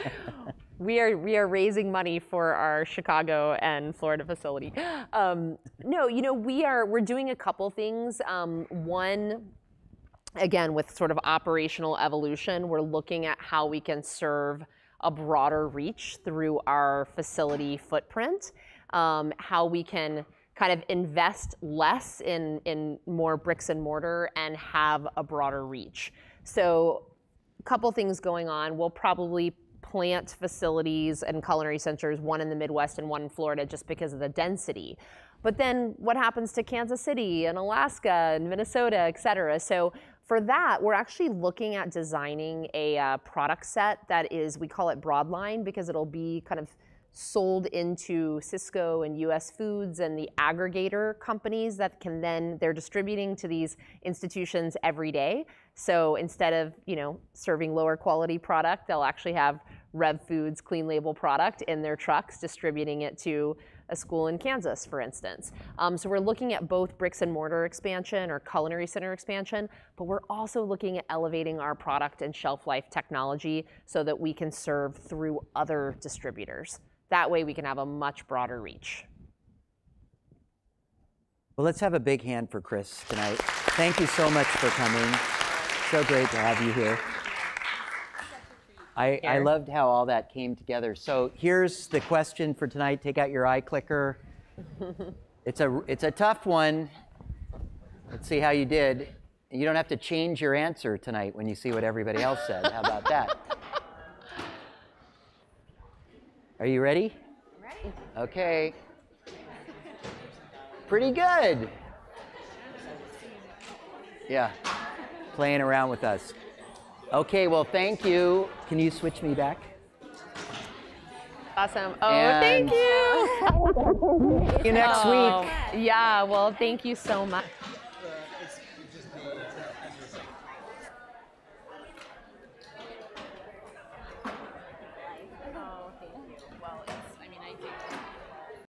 we are we are raising money for our Chicago and Florida facility. Um, no, you know we are we're doing a couple things. Um, one, again, with sort of operational evolution, we're looking at how we can serve a broader reach through our facility footprint, um, how we can kind of invest less in, in more bricks and mortar and have a broader reach. So a couple things going on. We'll probably plant facilities and culinary centers, one in the Midwest and one in Florida, just because of the density. But then what happens to Kansas City and Alaska and Minnesota, et cetera? So for that, we're actually looking at designing a uh, product set that is, we call it broadline because it'll be kind of sold into Sysco and US Foods and the aggregator companies that can then, they're distributing to these institutions every day. So instead of, you know, serving lower quality product, they'll actually have Rev Foods clean label product in their trucks distributing it to a school in Kansas, for instance. Um, so we're looking at both bricks and mortar expansion or culinary center expansion, but we're also looking at elevating our product and shelf life technology so that we can serve through other distributors. That way we can have a much broader reach. Well, let's have a big hand for Chris tonight. Thank you so much for coming. So great to have you here. I, I loved how all that came together. So here's the question for tonight. Take out your iClicker. it's a it's a tough one. Let's see how you did. You don't have to change your answer tonight when you see what everybody else said. How about that? Are you ready? Ready. Okay. Pretty good. Yeah. Playing around with us. Okay, well, thank you. Can you switch me back? Awesome. Oh, and thank you. See you next oh, week. Yeah, well, thank you so much.